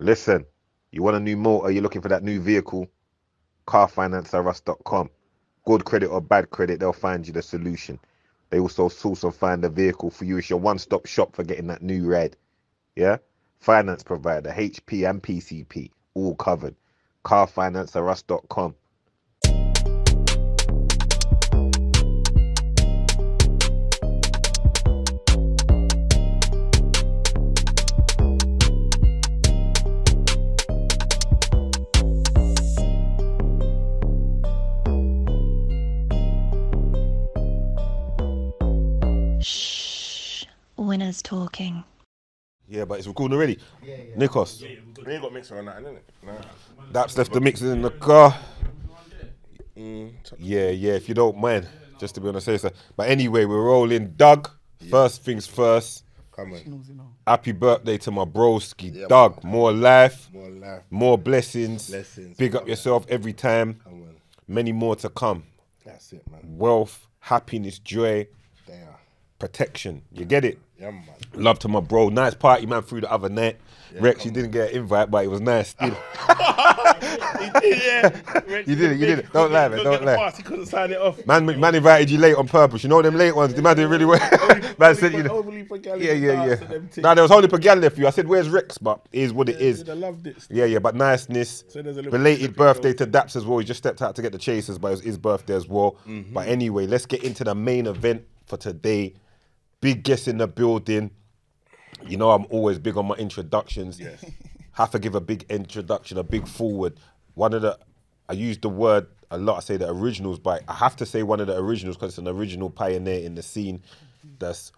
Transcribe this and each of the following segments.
Listen, you want a new motor, you're looking for that new vehicle, carfinancerus.com. Good credit or bad credit, they'll find you the solution. They also source and find the vehicle for you. It's your one stop shop for getting that new red. Yeah? Finance provider, HP and PCP, all covered. Carfinancerus.com. talking. Yeah, but it's recording already. Nikos, We ain't got mixer on that, innit? Nah. Daps left the mixer in the car. Mm, yeah, yeah, if you don't mind, just to be on the safe side. But anyway, we're rolling. Doug, first things first. Come on. Happy birthday to my broski. Yeah, Doug, more life, More life. more blessings. Blessings. Big up yourself every time. Come on. Many more to come. That's it, man. Wealth, happiness, joy, They are. protection. You get it? Yeah, man. Love to my bro. Nice party, man, through the other night. Rex, you didn't get an invite, but it was nice still. yeah. You did it, you did it. Don't lie, man, don't lie. He couldn't sign it off. Man, man invited you late on purpose. You know them late ones. The man did really well. man said, you know. Only Yeah, yeah, yeah. Nah, there was only Pagal for you. I said, "Where's Rex?" But it is what it is. I loved it. Yeah, yeah, but niceness. So there's a little Belated bit of birthday to Daps as well. He just stepped out to get the chasers, but it was his birthday as well. Mm-hmm. But anyway, let's get into the main event for today. Big guest in the building. You know, I'm always big on my introductions. Yes. Have to give a big introduction, a big forward. One of the, I use the word a lot. I say the originals, but I have to say one of the originals because it's an original pioneer in the scene. That's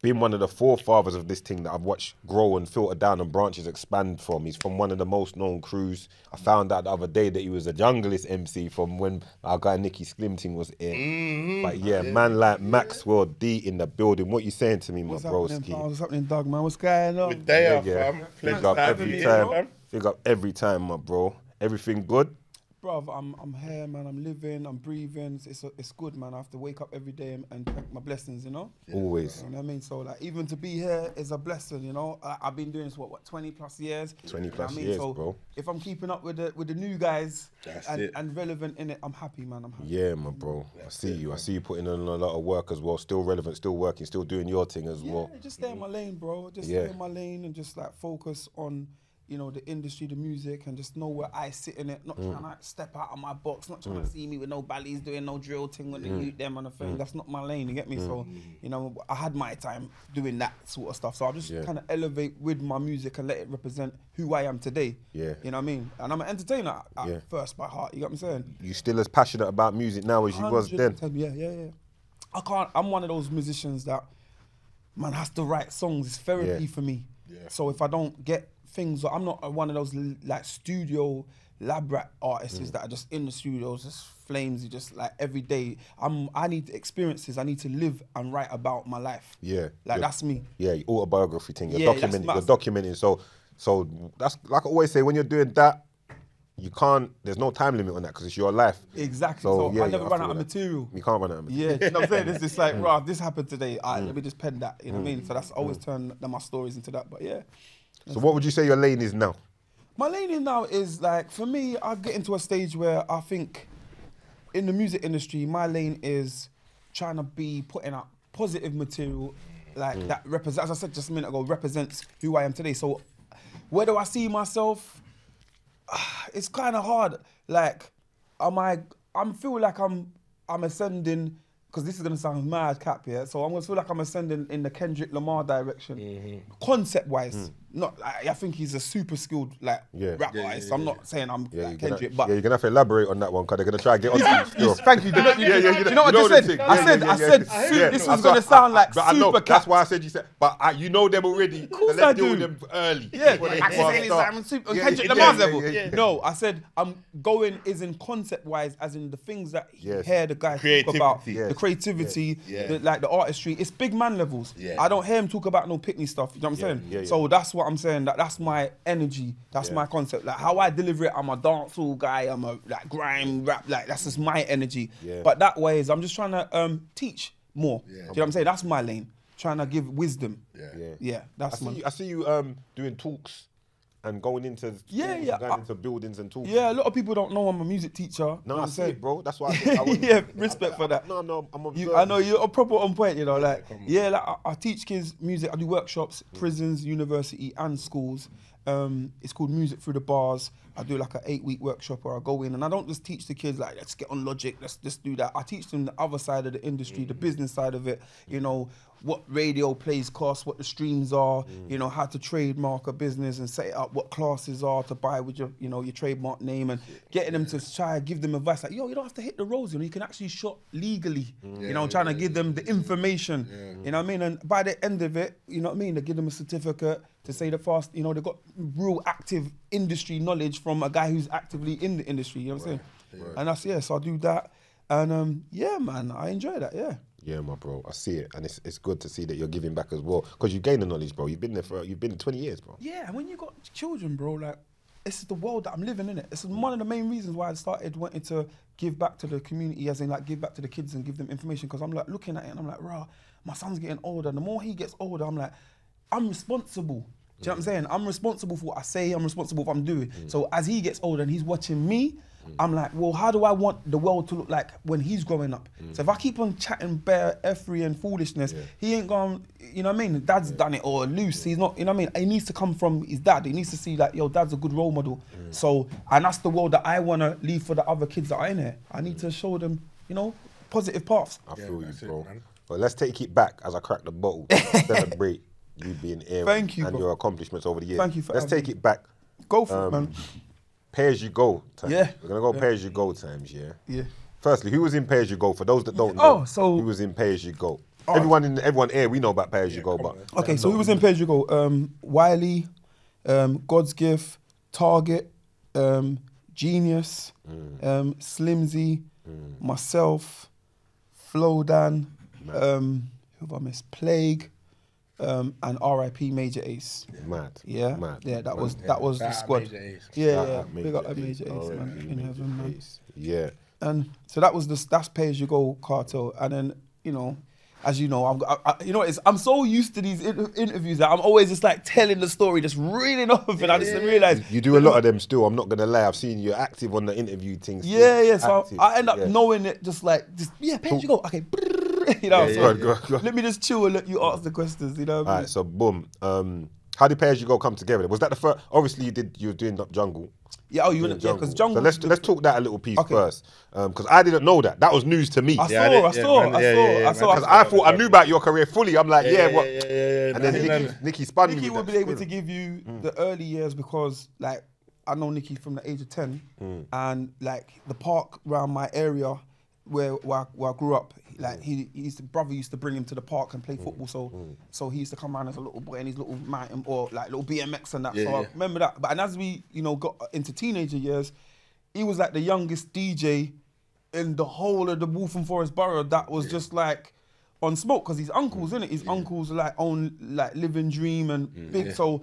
been one of the forefathers of this thing that I've watched grow and filter down and branches expand from. He's from one of the most known crews. I found out the other day that he was a junglist MC from when our guy Nicky Slimting was in. But yeah, man like Maxwell D in the building. What you saying to me, my What's happening, broski? pal? What's happening, Doug, man? What's going on? They Yeah, are, yeah. fam. Big up every time. here, fam. Big up every time, my bro. Everything good? Bruv, I'm, I'm here, man. I'm living, I'm breathing. It's, it's good, man. I have to wake up every day and, and thank my blessings, you know? Always. You know what I mean? So, like, even to be here is a blessing, you know? I, I've been doing this, what, what, 20 plus years? 20 You know plus I mean? years, so bro. If I'm keeping up with the with the new guys That's and, it. and relevant in it, I'm happy, man. I'm happy. Yeah, my bro. I see you. I see you putting in a lot of work as well. Still relevant, still working, still doing your thing as Yeah, well. just stay in my lane, bro. Just Yeah. stay in my lane and just like focus on, you know, the industry, the music, and just know where I sit in it. Not Mm. trying to step out of my box. Not trying to see me with no ballies doing no drill thing with the Mm. youth them on the thing. That's not my lane. You get me? So, you know, I had my time doing that sort of stuff. So I just Yeah. kind of elevate with my music and let it represent who I am today. Yeah. You know what I mean? And I'm an entertainer at, at Yeah. first by heart. You get what I'm saying? You still as passionate about music now as you was then. Yeah, yeah, yeah. I can't. I'm one of those musicians that man has to write songs. It's therapy Yeah. for me. Yeah. So if I don't get things, I'm not one of those like studio lab rat artists Mm. that are just in the studios, just flames. Just like every day. I'm. I need experiences. I need to live and write about my life. Yeah. Like that's me. Yeah, autobiography thing. You're Yeah, documenting. You're documenting. So, so that's like I always say when you're doing that, you can't. There's no time limit on that because it's your life. Exactly. So, So, yeah, I never run out of that. material. You can't run out of material. Yeah, you know what I'm saying? It's just Mm. like, right, this happened today. All right, let me just pen that. You know what I mean? So that's always turned my stories into that. But yeah. So, what would you say your lane is now? My lane now is like for me, I get into a stage where I think in the music industry, my lane is trying to be putting out positive material like mm. that represents as I said just a minute ago, represents who I am today. So where do I see myself? It's kind of hard. Like, am I? I'm feel like I'm I'm ascending because this is gonna sound mad cap here. So I'm gonna feel like I'm ascending in the Kendrick Lamar direction, mm-hmm. concept wise. Mm. Not I, I think he's a super skilled like Yeah. rap Yeah, yeah, artist. yeah, I'm yeah. not saying I'm Yeah, like you're gonna, Kendrick, but yeah, you're gonna have to elaborate on that one because they're gonna try and get on you. Thank you. Do you know, Yeah, yeah, you know what I just said? I said, I said, yeah. su- Yeah, this was gonna sound like but I know, super That's why I said you said, but you know them already. Of course let's I deal do. with them early. Yeah, I said start. it's Simon Super Yeah, Kendrick yeah, Lamar's level. yeah, yeah. No, I said I'm going is in concept wise, as in the things that you hear the guy talk about, the creativity, like the artistry. It's big man levels. I don't hear him talk about no pickney stuff. You know what I'm saying? yeah, yeah. So that's what I'm saying. That that's my energy. That's Yeah. my concept. Like how I deliver it. I'm a dancehall guy. I'm a like grime rap. Like that's just my energy. Yeah. But that way is I'm just trying to um teach more. Yeah. Do you know what I'm saying? That's my lane. Trying to give wisdom. Yeah. Yeah. Yeah, I that's see, my. you, I see you um, doing talks and going into Yeah, schools, yeah, going I- into buildings and talking. Yeah, a lot of people don't know I'm a music teacher. No, I what I'm see it, bro. That's why. I, think I yeah, respect for that. No, no, I'm. You, I know you're a proper on point, you know. Like, yeah, like I, I teach kids music. I do workshops, prisons, university, and schools. Um, it's called Music Through the Bars. I do like an eight-week workshop where I go in and I don't just teach the kids like let's get on Logic, let's just do that. I teach them the other side of the industry, the mm. business side of it. You know what radio plays cost, what the streams are. Mm. You know how to trademark a business and set it up, what classes are to buy with your you know your trademark name and getting them to try give them advice like yo you don't have to hit the roads. You know you can actually shop legally. Mm. You know trying to give them the information. You know what I mean? And by the end of it, you know what I mean? They give them a certificate to say the fast. You know they've got real active industry knowledge from a guy who's actively in the industry. You know what I'm saying? And that's yeah. So I do that, and um, yeah, man, I enjoy that. Yeah. Yeah, my bro, I see it, and it's it's good to see that you're giving back as well because you gain the knowledge, bro. You've been there for you've been 20 years, bro. Yeah, and when you got children, bro, like this is the world that I'm living in. It. This is one of the main reasons why I started wanting to give back to the community, as in like give back to the kids and give them information. Because I'm like looking at it and I'm like, rah, my son's getting older. And the more he gets older, I'm like, I'm responsible. Do you know what I'm saying? I'm responsible for what I say. I'm responsible for what I'm doing. Mm. So as he gets older and he's watching me, mm. I'm like, well, how do I want the world to look like when he's growing up? Mm. So if I keep on chatting bare effery and foolishness, he ain't gone, you know what I mean? Dad's done it or loose. He's not, you know what I mean? He needs to come from his dad. He needs to see like, yo, dad's a good role model. So, and that's the world that I want to leave for the other kids that are in here. I need to show them, you know, positive paths. I Yeah, feel you, that's it, bro. but let's take it back as I crack the bottle. to celebrate you being here Thank you, and bro. your accomplishments over the years. Thank you for Let's having take me. it back. Go for it, Um, man. Pay as you go. Times. Yeah. we're gonna go pay as you go times. Yeah. Yeah. Firstly, who was in Pay As You Go? For those that don't know, Oh, so- who was in Pay As You Go? Everyone in everyone here, we know about Pay As You Go, but Okay, so who was in Page You Go? Um, Wiley, um, God's Gift, Target, um, Geeneus, Mm. um, Slimzee, myself, Flowdan, um, who have I missed? Plague, um, and R.I.P. Major Ace. mad. Yeah, mad. yeah, that mad. was that was the squad. Major Ace. Yeah, yeah, out big up that Major Ace, man, in heaven, man. Yeah. And so that was the that's pay as you go cartel, and then you know, as you know, I'm I, I, you know it's, I'm so used to these in- interviews that I'm always just like telling the story, just reading off, and I just didn't realize. You do a lot of them still. I'm not gonna lie. I've seen you active on the interview things. Yeah, yeah. So Active, I end up yeah. knowing it, just like just yeah, pay as you go. Okay, you know. Yeah, so yeah, go on, go on. Let me just chill and let you ask the questions. You know. What I All mean? right, so boom. Um, how did Pay As You Go come together? Was that the first? Obviously, you did. You were doing up jungle. yeah. Oh, you doing were yeah, because So jungle. let's let's talk that a little piece Okay. first, um, because I didn't know that. That was news to me. I Yeah, I saw, I saw, man, I saw, yeah, yeah, I saw. man. Because I thought I knew about your career fully. I'm like, yeah, yeah, what? yeah, yeah, yeah. And then Nah, Nicky, nah, nah. Nicky spun Nikki me. will be able to give you mm. the early years because, like, I know Nikki from the age of 10, mm. and, like, the park around my area where, where, I, where I grew up, like, he, he used brother used to bring him to the park and play mm. football. So mm. so he used to come around as a little boy and his little mountain or, like, little BMX and that. Yeah, so I yeah. remember that. But and as we, you know, got into teenager years, he was, like, the youngest DJ in the whole of the Waltham Forest borough that was just, like, on smoke because his uncles mm. in it. His uncles like own like Living Dream and big Yeah. so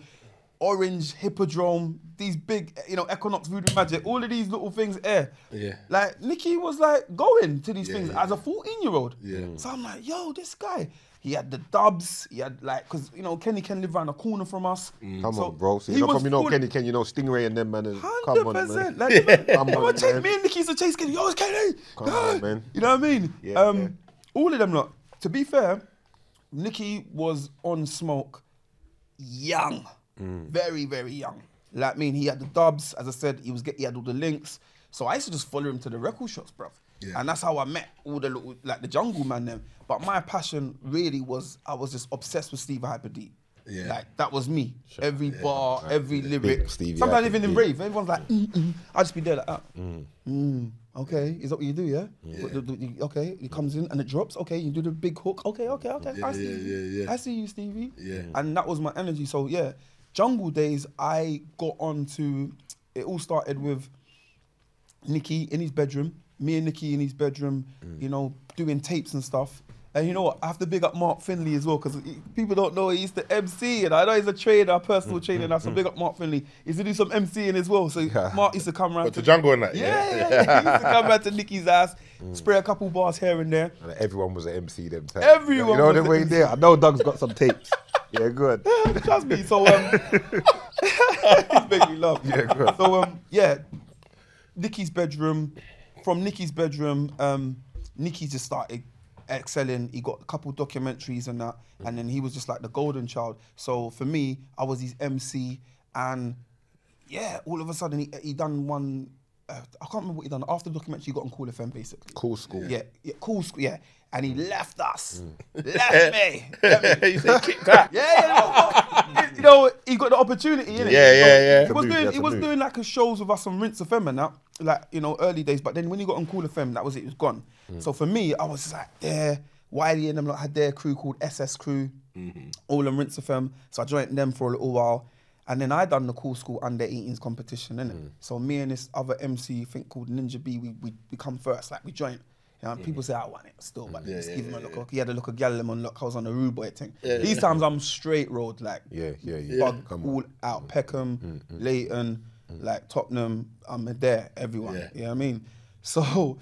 Orange Hippodrome. These big you know Equinox Voodoo Magic. All of these little things there. Yeah. Like Nicky was like going to these Yeah, things yeah, as a 14 year old. Yeah. Mm. So I'm like, yo, this guy. He had the dubs. He had like, cause you know Kenny Ken live around the corner from us. Mm. Come So on, bro. See, he not was from you know full- Kenny, Ken, you know Stingray and them man. is- Come on, man. percent. Like, Come come on, on, take man. me and Nicky's to chase Kenny. Yo, it's Kenny. Come on, man. You know what I mean? Yeah, um, yeah. all of them. Lot. To be fair, Nicky was on smoke, young, Mm. very very young. Like, I mean, he had the dubs. As I said, he was get, he had all the links. So I used to just follow him to the record shops, bruv. Yeah. And that's how I met all the little, like the jungle man them. But my passion really was I was just obsessed with Steve Hyper D. Yeah. Like that was me. Every bar, every lyric. Stevie Sometimes even in rave, everyone's like, mm, mm. I just be there like that. Mm, okay, is that what you do? Yeah. What the- the- the- okay, it comes in and it drops. Okay, you do the big hook. Okay, okay, okay. Yeah, I see yeah, you. yeah, yeah. I see you, Stevie. Yeah. And that was my energy. So yeah, Jungle Days. I got on to. It all started with Nikki in his bedroom, me and Nikki in his bedroom, mm. you know, doing tapes and stuff. And you know what? I have to big up Mark Finley as well because people don't know he used to MC, and I know he's a trainer, a personal trainer. Now, so big up Mark Finley. He used to do some MCing as well. So Mark used to come around But to the jungle and that. Yeah, yeah, yeah. he used to come around to Nicky's ass, spray a couple bars here and there. And everyone was an MC them times. Everyone You know was the way there. I know Doug's got some tapes. yeah, good. Trust me. So um, Make me laugh. Yeah, good. so um, yeah, Nicky's bedroom. From Nicky's bedroom, um, Nicky just started excelling. He got a couple documentaries and that, and then he was just like the golden child. So for me, I was his MC, and yeah, all of a sudden he, he done one. Uh, I can't remember what he done after the documentary. He got on Kool FM basically. Cool school. Yeah, yeah, cool school. Yeah, and he left us, left me. Left me. you say kick. Yeah, yeah, no, you know, he got the opportunity, innit? Yeah, yeah, yeah. He was move, doing, yeah, he was move. doing like a shows with us on Rinse FM and that, like you know, early days. But then when he got on Kool FM, that was it. He was gone. Mm. So for me, I was like there. Wiley and them lot had their crew called SS Crew, Mm-hmm. all on Rinse FM. So I joined them for a little while. And then I done the Cool School Under 18s competition, innit? Mm. So me and this other MC, I think called Ninja B, we, we, we come first, like we joined. You know, and people say I want it still, but just give him a look. He had a look of Gallum on look. I was on the rude boy thing. These times I'm straight road, like Yeah, yeah, yeah. bug Come on. all out. Peckham, mm, mm, mm. Leighton, like Tottenham, I'm there, everyone. Yeah. You know what I mean? So,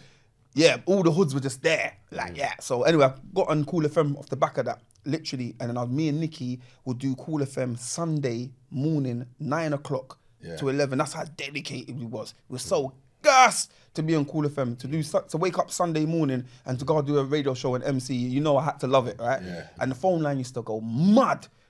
yeah, all the hoods were just there. Like, yeah. So, anyway, I got on Kool FM off the back of that, literally. And then I, me and Nikki would do Kool FM Sunday morning, nine o'clock Yeah. to 11. That's how dedicated we was. We were so gas to be on Kool FM, to do to wake up Sunday morning and to go do a radio show and MC. You know, I had to love it, right? Yeah. And the phone line used to go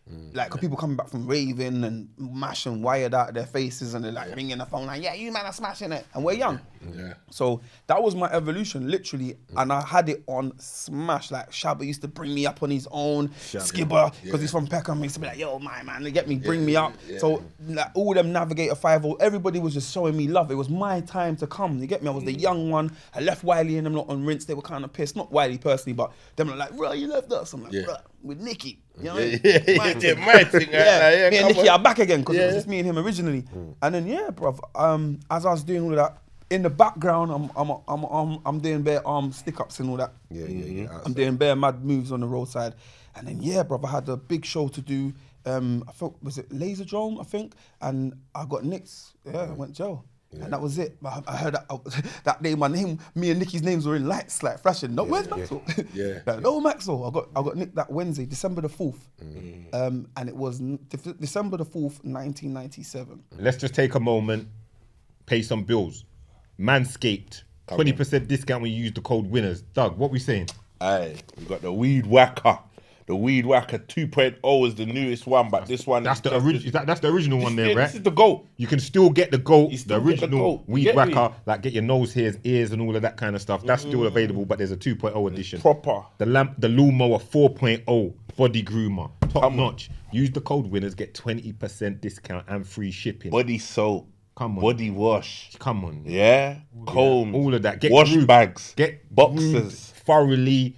mad. Like, 'cause people coming back from raving and mashing wired out of their faces and they're like ringing the phone line, yeah, you man are smashing it. And we're young. Yeah. So that was my evolution, literally. And I had it on smash. Like, Shabba used to bring me up on his own. Skibber, because he's from Peckham, he used to be like, yo, my man, they get me, bring me up. So like, all them Navigator 5 everybody was just showing me love. It was my time to come. You get me? I was the mm. young one. I left Wiley and them not on rinse. They were kind of pissed. Not Wiley personally, but them were like, bro, you left us. I'm like, Yeah. bro, with Nicky. You know what I mean? Yeah, yeah, My yeah, thing. yeah, yeah, yeah, me and Nicky on. are back again because it was just me and him originally. And then yeah, bruv, um, as I was doing all of that, in the background, I'm I'm I'm I'm, I'm doing bare arm stick ups and all that. Yeah, yeah, yeah. Mm-hmm. I'm doing bare mad moves on the roadside. And then yeah, bruv, I had a big show to do. Um, I thought was it Laser Drone, I think, and I got nicked. Yeah, I went jail. And that was it. I, I heard that that day. My name, me and Nicky's names were in lights, like flashing. No, where's Maxwell? Yeah. Like, no, Maxwell. I got I got nicked that Wednesday, December the fourth, um, and it was n- Def- December the fourth, nineteen ninety seven. Let's just take a moment, pay some bills. Manscaped, twenty percent discount when you use the code winners. Doug, what we saying? Aye, we got the weed whacker. The weed whacker 2.0 is the newest one, but this one That's is the original. That, that's the original one there, right? This is the goat. You can still get the goat, You the still get the original goat. Weed get me? whacker, like get your nose hairs, ears, and all of that kind of stuff. That's still mm. available, but there's a 2.0 edition. Proper. The lamp, the lawnmower 4.0 body groomer, top notch. Use the code winners, get 20% discount and free shipping. Body soap. Come on. Body wash. Come on, Yeah. Comb. all of that. Get wash bags. Get boxes. thoroughly.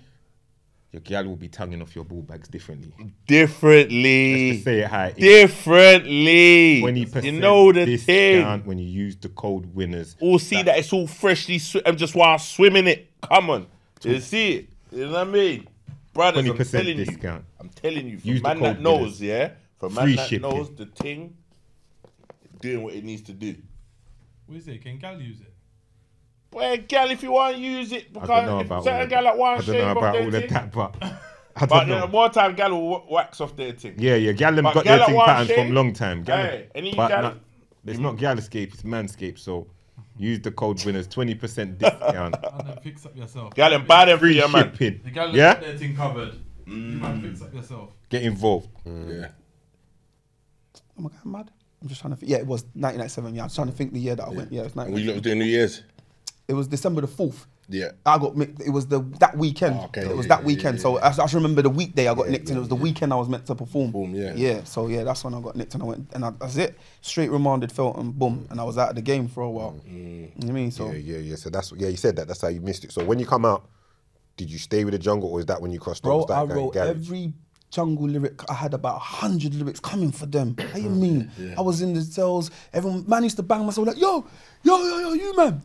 Your gal will be tonguing off your ball bags differently. Differently. Let's just say it how it is. Differently. Twenty percent You know the discount thing. when you use the code winners. All see that it's all freshly. Sw- I'm um, just while swimming it. Come on. You see it. You know what I mean? Brothers, I'm 20% telling discount. you. I'm telling you. For Use the man that knows, winners. yeah? For man Free that shipping. knows the thing, doing what it needs to do. What is it? Can Gal use it? Boy, gal, if you want to use it, I because don't know about certain of gal that. that want I to don't shave know off their all of thing, that, but I but don't then know. more time gal will wax off their thing. Yeah, yeah, gal them But got gal their thing want patterned shave, from long time. Gal hey, any but gal- not, it's not Galescape, it's Manscaped. So use the code winners, 20% discount. And then fix up yourself. Gal and buy them for Free your man. shipping. The gal Yeah? got their thing covered. You man fix up yourself. Get involved. Mm. Yeah. Oh my god, I'm mad. I'm just trying to. Think. Yeah, it was 1997. Yeah, I was trying to think the year that I went. Yeah, it was And we 1997. look doing New Year's. It was December the fourth. Yeah. I got mi- it was the that weekend. Oh, okay, it was yeah, that yeah, weekend. yeah, so I, I just remember the weekday I got nicked, and it was the weekend I was meant to perform. Perform, yeah. Yeah. So yeah, that's when I got nicked, and I went, and I, that's it. Straight remanded, felt, and boom, mm. and I was out of the game for a while. Mm. You know what I mean? So Yeah, yeah, yeah. So that's yeah. You said that. That's how you missed it. So when you come out, did you stay with the jungle, or is that when you crossed bro, I wrote garage? every jungle lyric. I had about hundred lyrics coming for them. How you mm. mean? I was in the cells. Everyone, man used to bang myself like, yo, yo, yo, yo, you man.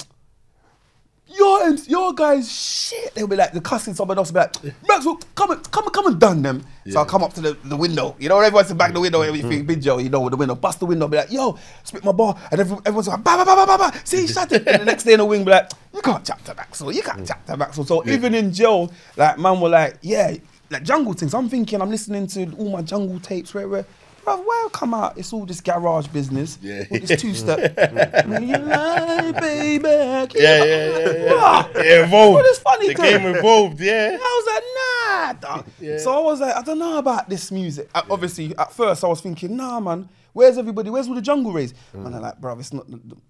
Your and your guys shit. They'll be like the cussing someone else. Be like, Maxwell, come and come and come and done them. So I come up to the, the window. You know, everyone's back the window. Everything, big Joe, you know, with the window, bust the window. Be like, yo, spit my bar, and everyone, everyone's like, ba ba ba ba ba ba. See, shut it. And the next day in the wing, be like, you can't chat to Maxwell. You can't chat to Maxwell. So even in jail, like man were like, yeah, like jungle things. I'm thinking, I'm listening to all my jungle tapes. Where, where bro, why come out? It's all this garage business. Yeah. With this two step. You lie, baby. Yeah, yeah, yeah, yeah. It evolved. What is funny The game evolved, yeah. I was like, nah, dog. So I was like, I don't know about this music. Uh, Obviously, at first I was thinking, nah, man, where's everybody? Where's all the jungle rays? Mm. And I'm like, bro, it's not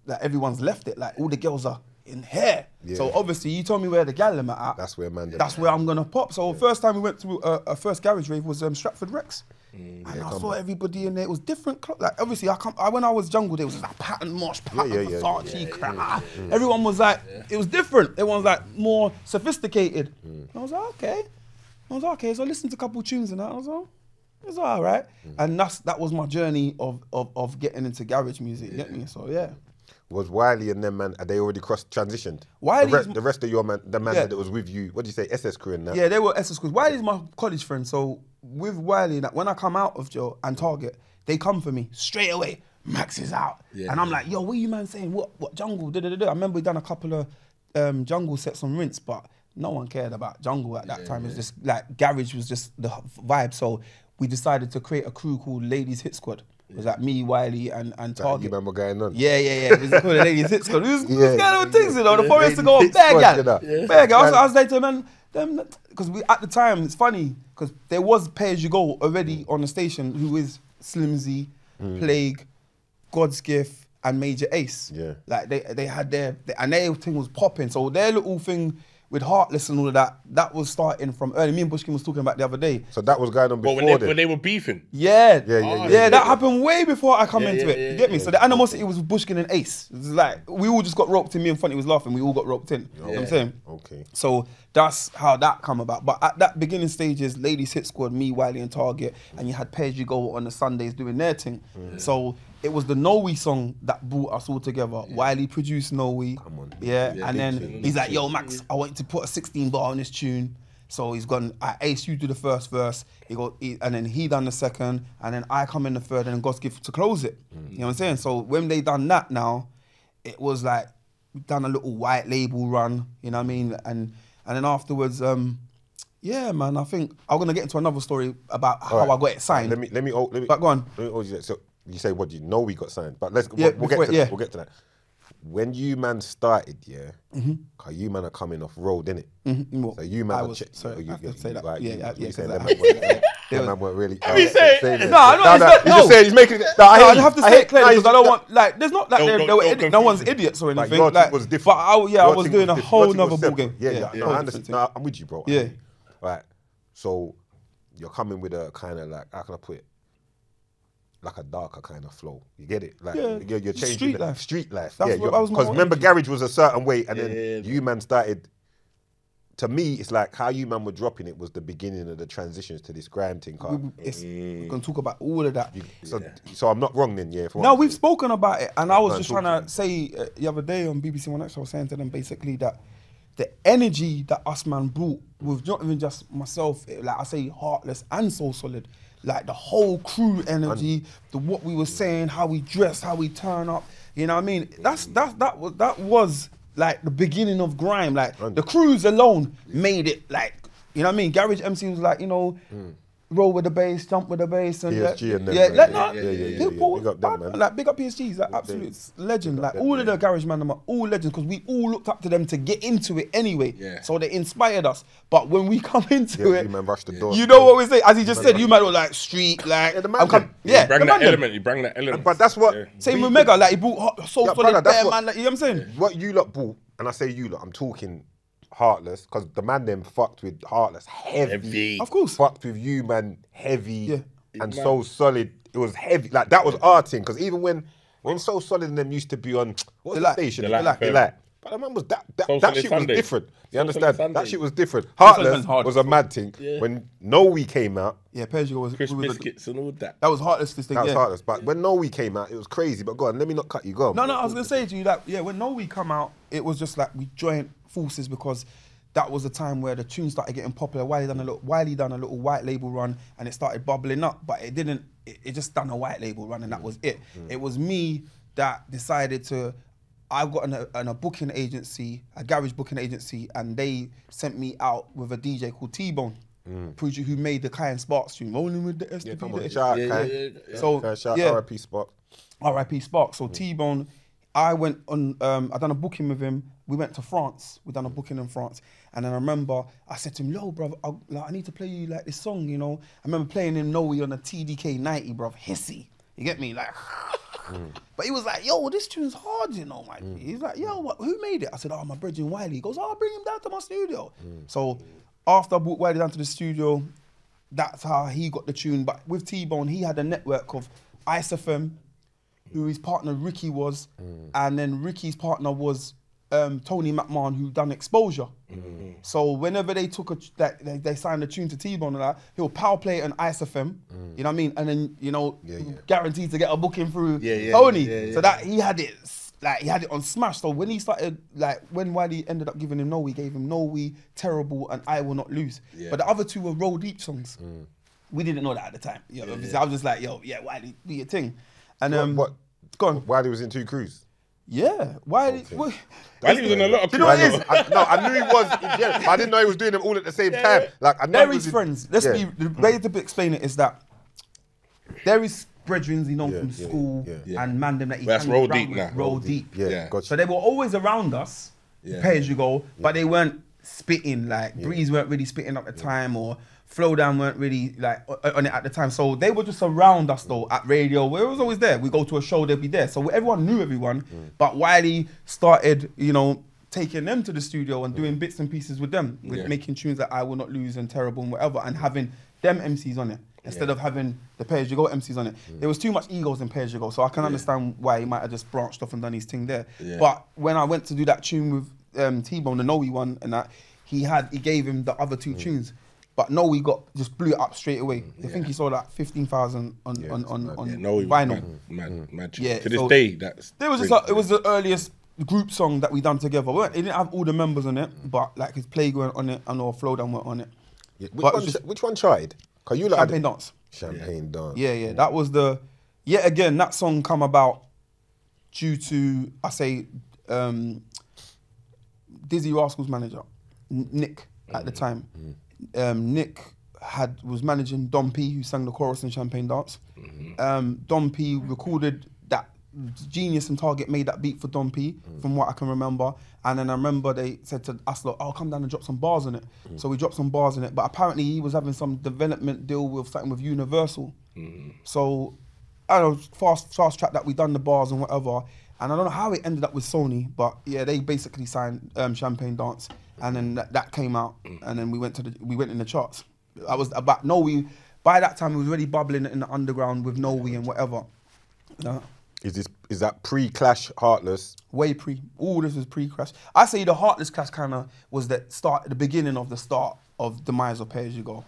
like everyone's left it. Like all the girls are in here. So obviously, you told me where the gal are at. That's where man That's where I'm gonna pop. So first time we went to a, a first garage rave was um, Stratford Rex. And I saw everybody in there. It was different. Cl- like obviously, I come. I, when I was jungle, there was like pattern mosh, pattern yeah, yeah, Versace, crap. ah. Everyone was like, it was different. Everyone was like more sophisticated. Mm. I was like, okay. I was like, okay. So I listened to a couple tunes and that. I was like, it's all right. Mm. And that's that was my journey of of, of getting into garage music. Get me? So yeah. Was Wiley and them man? Are they already cross transitioned? Wiley's the rest, the rest of your man, the man Yeah. that was with you. What do you say? SS crew and that. Yeah, they were SS schools. Wiley's my college friend, so with Wiley, that when I come out of jail and Target, they come for me straight away. Max is out, Yeah. and I'm like, yo, what are you man saying? What what jungle? Da, da, da, da. I remember we done a couple of um, jungle sets on rinse, but no one cared about jungle at that time. It was just like garage was just the vibe. So we decided to create a crew called Ladies Hit Squad. It was like me, Wiley, and and That Target. you remember going on? Yeah, yeah, yeah. It was called the Ladies Hit Squad. It was, it was Yeah. things, you know. The four used to go Hit bare Squad, gal, you know. bare Yeah. gal. I was, I was like to them, them, because we at the time it's funny because there was pay as you go already mm. on the station. Who is Slimzee, mm. Plague, God's Gift, and Major Ace. Yeah. like they they had their and their thing was popping. So their little thing with Heartless and all of that, that was starting from early. Me and Bushkin was talking about the other day. So that was going on But before when they, when they were beefing, Yeah, Yeah, yeah, ah, yeah, yeah, yeah. that happened way before I come Yeah, into yeah, it. yeah, you get me? yeah. So the animosity was Bushkin and Ace. It's like we all just got roped in. Me and Funny was laughing. We all got roped in. You know what I'm saying? Okay. So that's how that come about. But at that beginning stages, Ladies Hit Squad, me, Wiley, and Target, and you had Pay As You Go on the Sundays doing their thing. So it was the Noe song that brought us all together. Wiley produced Noe. on. Yeah, Yeah, and then tune, he's like, "Yo, Max, I want you to put a 16 bar on this tune." So he's gone. I Ace, you do the first verse. He go, he, and then he done the second, and then I come in the third, and then God's gift to close it. You know what I'm saying? So when they done that, now it was like we done a little white label run. You know what I mean? And and then afterwards, um, yeah, man. I think I'm gonna get into another story about how All I got it signed. Let me let me oh, let me. But go on. Let me hold you there. So you say what? You know we got signed, but let's Yeah, we'll, we'll get to yeah. that. We'll get to that. When you man started, yeah, Mm-hmm. cause you man are coming off road, innit? Mhm, well, So you man I are was- check- sorry, you, I have to you- say that. right, Yeah, you- yeah, you yeah, saying 'cause them man weren't- man weren't really. Let me say it. saying No, I know, No, no, not- he's just saying he's making. No, I No, I have to say it clearly no, because I don't want like there's not like Don't- they, were idi- no one's idiots or anything. your like, was different. But I, yeah, I was thing doing a whole Your thing nother ball game. Yeah, yeah, no, whole I understand. No, I'm with you, bro. Yeah. Right. So you're coming with a kind of like how can I put it? Like a darker kind of flow. You get it? Like Yeah, you're, you're changing street the- life. Street life. That's yeah, what- that was my because remember energy. garage was a certain way, and then Yeah. you man started. To me, it's like how you man were dropping it was the beginning of the transitions to this grime thing. car. We- it's- We're gonna talk about all of that. So, so I'm not wrong then, yeah. for what No, we've spoken about it, and I was just trying to to say uh, the other day on BBC One X, I was saying to them basically that the energy that us man brought with not even just myself, like I say, heartless and so solid, like the whole crew energy, the what we were saying, how we dress, how we turn up, you know what I mean? That's that's that was that was like the beginning of grime. Like the crews alone made it like you know what I mean? Garage MC was like, you know. Hmm. Roll with the bass, jump with the bass, and PSG and them, yeah, man. let, Yeah, no, yeah, yeah, yeah, yeah. people, Big up them, man. like big up PSG, he's like absolute legend. Like all of the garage man, them are all legends because we all looked up to them to get into it anyway. Yeah. So they inspired us. But when we come into Yeah, it, you man rushed the door. you know what we say? As he just man said, rushed you might look like street, like Yeah, the I'm man com- them. yeah, you bring the that man element. You bring that element. But that's what. Yeah. Same with Mega, like he brought hot, so Yeah, solid bare man, like, you know what I'm saying? What you lot bought, and I say you lot, I'm talking heartless because the man them fucked with heartless heavy. Heavy. Of course. Fucked with you, man, heavy Yeah. and so solid. It was heavy. Like that was arting because even when when so solid and them used to be on what was The the Light. station? The The Light. Light. The Light. But the man was that that, So that Solid shit was different. You So understand? Sunday. That shit was different. Heartless hard. was a mad thing. When No We came out, Yeah, PSG was, Chris was biscuits and all that. that was heartless this thing. that was heartless. But when No We came out, it was crazy. But go on, let me not cut you. Go on. No, no, I was gonna say to you that yeah, when No We come out, it was just like we joined forces because that was the time where the tune started getting popular. Wiley done a little Wiley done a little white label run and it started bubbling up, but it didn't it, it just done a white label run and that was it. Mm-hmm. It was me that decided to I got an, an, a booking agency, a garage booking agency, and they sent me out with a DJ called T Bone. producer mm. who made the Kai and Sparks tune, rolling with the STP. Yeah, come on, shout out, Yeah, Kai. yeah, yeah, So Kai, shout yeah, RIP Spot. R.I.P. Sparks. So mm. T Bone, I went on. Um, I done a booking with him. We went to France. We done a booking in France, and then I remember I said to him, "Yo, bro, I, like, I need to play you like this song." You know, I remember playing him Noe on a TDK ninety, bro, hissy. You get me, like. Mm. But he was like, "Yo, this tune's hard, you know, man." Mm. He's like, "Yo, what, who made it?" I said, "Oh, my brethren Wiley." He goes, "Oh, I'll bring him down to my studio." Mm. So after I brought Wiley down to the studio, that's how he got the tune. But with T Bone, he had a network of Ice FM, who his partner Ricky was, and then Ricky's partner was um, Tony McMahon, who done Exposure. So whenever they took a that they, they signed a tune to T Bone and that, he'll power play it on Ice FM. You know what I mean? And then you know, Yeah, yeah. guaranteed to get a booking through Yeah, Tony. So that he had it. Like he had it on Smash. So when he started, like when Wiley ended up giving him No, we gave him No, we terrible, and I will not lose. But the other two were roll deep songs. We didn't know that at the time. You know, I was just like, yo, yeah, Wiley, do your thing. And um, what? Go on. While he was in two crews. Yeah, Wiley. well, Wiley was in a lot of Do you know what it crews. I, no, I knew he was. in general, but I didn't know he was doing them all at the same time. Like I know They're his in- friends. Let's yeah. be the way to explain it is that there is brethren he know Yeah, from yeah, school yeah. Yeah. and man them that he Well, that's roll deep now. Roll Roll deep. Yeah, Yeah. gotcha. So they were always around us, Yeah. pay as you go, but they weren't spitting like Breeze weren't really spitting at the time or Flowdan weren't really like on it at the time. So they were just around us though at radio. We was always there. We go to a show, they'd be there. So everyone knew everyone. But Wiley started, you know, taking them to the studio and doing bits and pieces with them, with Yeah. making tunes that I will not lose and terrible and whatever, and having them MCs on it. Instead Yeah. of having the pay as you go MCs on it, there was too much egos in pay as you go, so I can understand why he might have just branched off and done his thing there. Yeah. But when I went to do that tune with um, T Bone, the Noe one, and that he had he gave him the other Mm. two tunes, but Noe got just blew it up straight away. Mm, I think he sold like fifteen thousand on Yeah, on on, on Yeah, no, vinyl. mad, mad, mm. mad. Yeah, to this so day, that's. There was just a, it was the earliest group song that we done together. We It didn't have all the members on it, mm. but like his play went on it and or Flowdan went on it. Yeah, Which, But one, just- which one tried? Cause you like Champagne dance. Champagne dance. Yeah, yeah. That was the yet again that song come about due to I say um Dizzee Rascal's manager, Nick at the time. Um, Nick had was managing Don P who sang the chorus in Champagne Dance. Um, Don P recorded that Genius and Target made that beat for Don P from what I can remember. And then I remember they said to us, "Look, I'll come down and drop some bars in it." So we dropped some bars in it. But apparently he was having some development deal with something with Universal. So I don't know, fast fast track that we done the bars and whatever. And I don't know how it ended up with Sony, but yeah, they basically signed um, Champagne Dance, and then that, that came out, mm. and then we went to the we went in the charts. I was about no we by that time it was already bubbling in the underground with No We and whatever. No, Is this is that pre-Clash Heartless? way pre. All this was pre Clash. I say the Heartless Clash kind of was the start, the beginning of the start of the demise of Pay As You Go.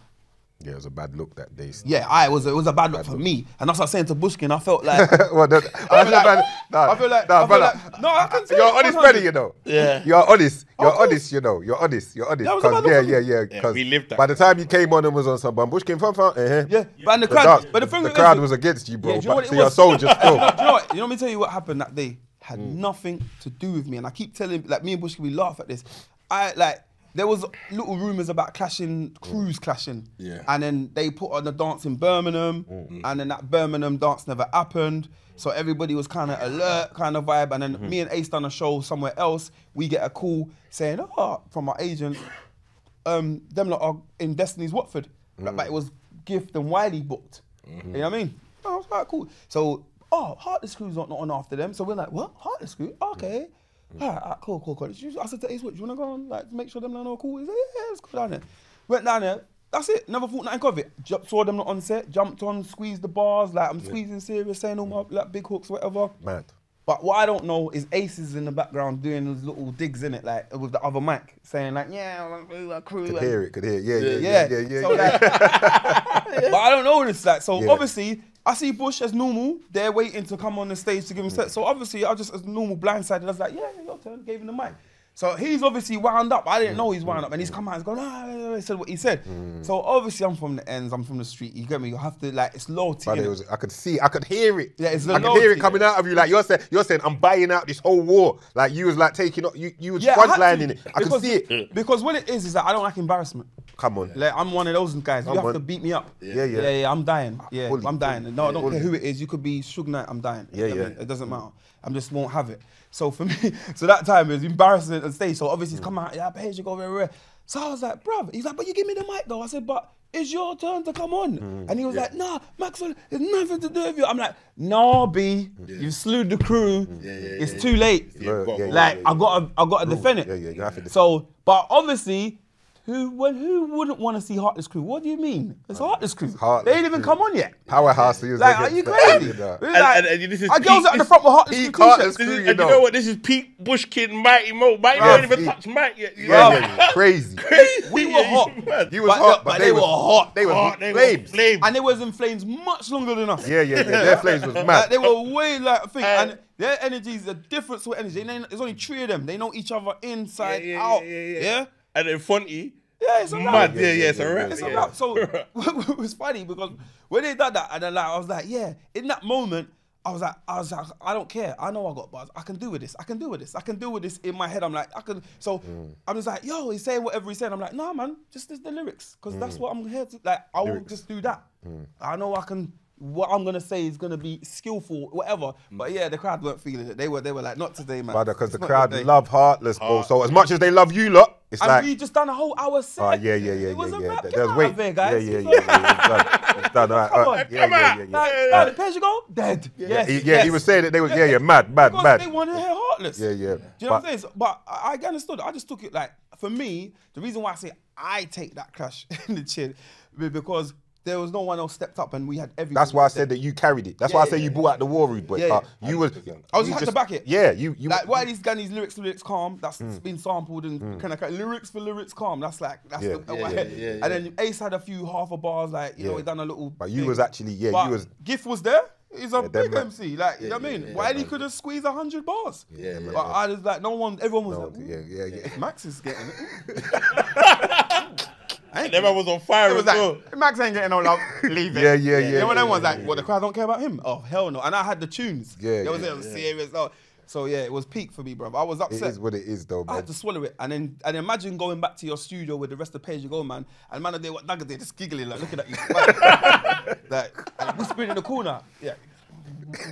Yeah, it was a bad look that day. Yeah, I was it was a bad look for me, and that's what I was saying to Bushkin. I felt like well, that, I feel like, I feel like, nah, I feel brother. like, no, I can say You're honest, 100. brother, you know. Yeah. You're honest. You're honest, you know. You're honest. You're honest. That was a 'Cause- bad yeah, look yeah, for yeah. Yeah, 'cause we lived that. By the time you came on and was on some bumbush came from, uh, Yeah, but and the The, crowd, but the thing the crowd was against you, bro. Yeah, you know but what so it you're was? you still. know, you know what? You know, let me tell you what happened that day. Had Mm. nothing to do with me, and I keep telling, like me and Bushkin, we laugh at this. I like there was little rumors about clashing, crews clashing. Yeah. And then they put on the dance in Birmingham, mm. and then that Birmingham dance never happened. So everybody was kind of alert, kind of vibe. And then mm-hmm. me and Ace done a show somewhere else. We get a call saying, "Oh, from our agent, um, them lot are in Destiny's Watford. But- mm. But it was Gift and Wiley booked. You know what I mean? Oh, I was like, cool. So, oh, Heartless Crew's not, not on after them. So we're like, what? Heartless Crew? Okay. All right, all right, cool, cool, cool. I said to Ace, what, do you want to go on, like, make sure them lot are cool? He said, yeah, yeah, let's go down there. Went down there. That's it. Never thought nothing of it. Ju- saw them not on set, jumped on, squeezed the bars. Like, I'm squeezing serious, saying all my like, big hooks, whatever. Mad. But what I don't know is Ace is in the background doing those little digs in it, like with the other mic, saying like, "Yeah, I'm crew." Could and- hear it. Could hear it. Yeah, yeah, Yeah, yeah, yeah, yeah. So, yeah. like- but I don't know this. Like, so Yeah. obviously, I see Bush as normal. They're waiting to come on the stage to give him set. So obviously, I just as normal blindsided. I was like, "Yeah, your turn." Gave him the mic. So he's obviously wound up. I didn't know he's wound mm, up, and he's mm, come out and gone. Ah, he said what he said. Mm. So obviously I'm from the ends. I'm from the street. You get me? You have to like it's loyalty. But it was, I could see, I could hear it. Yeah, it's the I could hear it coming out of you. Like you're saying, you're saying, I'm buying out this whole war. Like you was like taking, up- you, you was Yeah, frontlining it. I could because- see it. Because what it is is that I don't like embarrassment. Come on. Like I'm one of those guys. Come you have on. to beat me up. Yeah, yeah. yeah, yeah. I'm dying. Yeah, Fully, I'm dying. fully. No, I don't Fully. care who it is. You could be Suge Knight. I'm dying. Yeah, You know what I yeah. mean? It doesn't matter. I just won't have it. So for me, so that time it was embarrassing on stage. So obviously Mm. he's come out. Yeah, page you go very rare. So I was like, bruv. He's like, but you give me the mic though. I said, but. It's your turn to come on. Mm. And he was like, nah, Maxwell, it's nothing to do with you. I'm like, nah, B, you've slewed the crew. it's too late. Yeah, yeah, yeah, like, yeah, I gotta I gotta defend it. Yeah, yeah, you have to defend So, but obviously, who when who wouldn't want to see Heartless Crew? What do you mean? It's Heartless Crew. Heartless they ain't even Crew. come on yet. Powerhouse. He was Like, like, are you crazy? It's And- like, and- and this is our girls peak- at the front with Heartless peak Crew Heartless t-shirts. This is, Crew, and you you know. know what? This is Pete Bushkin, Mighty Moe. Mighty Moe Bruv, ain't even he- touched Mike yet. you Yeah, know? yeah, yeah. Crazy. We were hot. mad. You was But- hot, but but, they they, were hot. They was they were flames. flames. And they was in flames much longer than us. Yeah, yeah, yeah. Their flames was Like, mad. they were way like a thing, and their energy is a different sort of energy. They know- There's only three of them. They know each other inside out. yeah, yeah, yeah. yeah? And then Fonti, Yeah, it's a wrap. mad. Yeah, yeah, yeah, it's a yeah, rap. It's yeah. a wrap. So it was funny because when they done that, and then like I was like, yeah. In that moment, I was like, I was like, I don't care. I know I got bars. I can do with this. I can do with this. I can do with this in my head. I'm like, I can. So Mm. I'm just like, yo, he's saying whatever he's saying. I'm like, nah, man, just the, the lyrics, because Mm. that's what I'm here to. Like, I will just do that. I know I can. What I'm gonna say is gonna be skillful, whatever. Mm. But yeah, the crowd weren't feeling it. They were, they were like, not today, man. Brother, because the crowd love Heartless, bro. So as much as they love you lot, it's And like, we just done a whole hour set. oh yeah, yeah, yeah, It was yeah, a yeah. There- Get There's out wait, of there, guys. yeah, yeah, yeah, yeah. It's done. It's done. All right, Come all on. Yeah, Come yeah, on. yeah, yeah. Like, Yeah. like, the page you go, dead. Yeah, Yes, he, yeah, yes. he was saying that they was, yeah, yeah, mad, mad, because mad. they want to hear heartless. Yeah, yeah. Do you know what I'm saying? So- But I, I understood. I just took it like for me. The reason why I say I take that clash in the chin be- because there was no one else stepped up, and we had everything. That's why I said that you carried it. That's Yeah, why I yeah, say yeah, you brought out the war rude boy. Yeah, yeah. You was. I was you just had to back it. Yeah, you. you like why these lyrics lyrics calm? That's Mm. been sampled and kind of lyrics for lyrics calm. That's like that's Yeah. the, Yeah, and yeah, yeah, then Ace had a few half a bars like you know he done a little. But you thing. was actually- yeah, you But was- Gift was there. He's a Yeah, big MC. Like you know what I mean? Why he could have squeezed hundred bars? Yeah, yeah, But I was like, no one, everyone was No, like, yeah, yeah, yeah. Max is getting it. That man was on fire It as was well. like, Max ain't getting no love, leave it. Yeah, yeah, yeah, You know, when yeah, everyone's yeah, like, well, the crowd don't care about him. Oh, hell no. And I had the tunes. Yeah, It was, yeah, it was serious. Oh. So yeah, it was peak for me, bro. I was It upset. is what it is, though, I had to swallow it, and then and imagine going back to your studio with the rest of the page you go, man, and man, of they what nugget they just giggling like looking at you, like and whispering in the corner, yeah.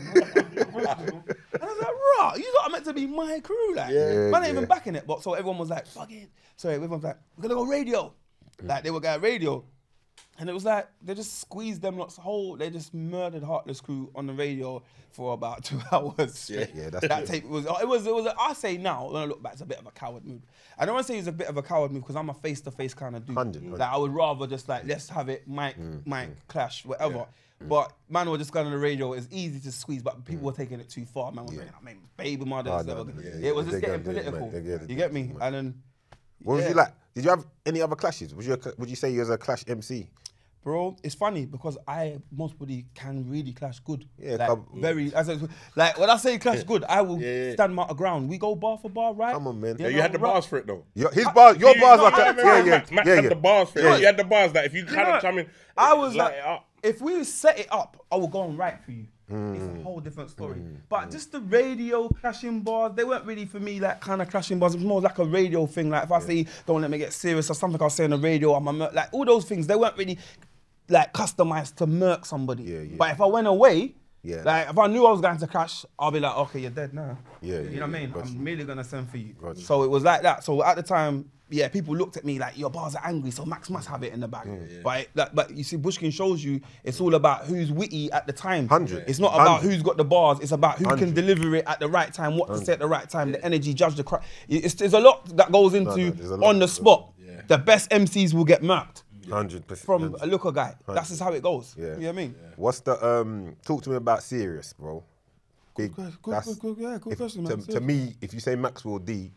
and I was like, "Raw, you lot are meant to be my crew, like, Yeah, man, ain't even yeah. backing it." But so everyone was like, "Fuck it," sorry, everyone was like, "We're gonna go radio," like they were going radio. And it was like they just squeezed them lots whole. They just murdered Heartless Crew on the radio for about two hours. Yeah, that's that tape was. It was. It was. A, I say now when I look back, it's a bit of a coward move. I don't want to say it's a bit of a coward move because I'm a face to face kind of dude. Hundred, hundred. Like I would rather just like let's have it, Mike, mic, clash, whatever. But man, were just going on the radio. It's easy to squeeze, but people were taking it too far. Man was saying, I mean, baby mothers. Oh, no, no, yeah, it was just getting it, political. gonna You get me? And then What was yeah. you like? Did you have any other clashes? Was you? Would you say you was a clash MC? Bro, it's funny because I most body can really clash good. Yeah, like, come- very. As I, like when I say clash good, I will Yeah, yeah. stand my ground. We go bar for bar, right? Come on, man. Yeah, you know, had the right. bars for it though. Your, his bars, your You- bars no, are I Yeah, yeah, Max, Max yeah, had yeah. the bars for it. Yeah. You had the bars that if you You kind know, of come in, I was light like, if we set it up, I will go and write for you. It's Mm. a whole different story. But just the radio crashing bars, they weren't really for me like kind of crashing bars. It was more like a radio thing. Like if I say don't let me get serious or something, I'll say on the radio. I'm a like all those things. They weren't really like customized to murk somebody. Yeah, yeah. But if I went away. Yeah. Like if I knew I was going to crash, I'll be like, okay, you're dead now. Yeah, You yeah, know what I mean? gotcha. I'm merely gonna send for you. Gotcha. So it was like that. So at the time, yeah, people looked at me like your bars are angry, so Max must have it in the bag. But it- like, but you see, Bushkin shows you it's all about who's witty at the time. Hundred. It's not about Hundred. who's got the bars. It's about who Hundred. can deliver it at the right time, what to say at the right time, the energy, judge the crowd. It's, there's a lot that goes into no, lot, on the spot. The best MCs will get marked Hundred percent. from a looker guy. That's just how it goes. Yeah. You know what I mean? What's the um? Talk to me about serious, bro. Big. que- good- good- good- yeah, good if- question, To, man. to me, if you say Maxwell D,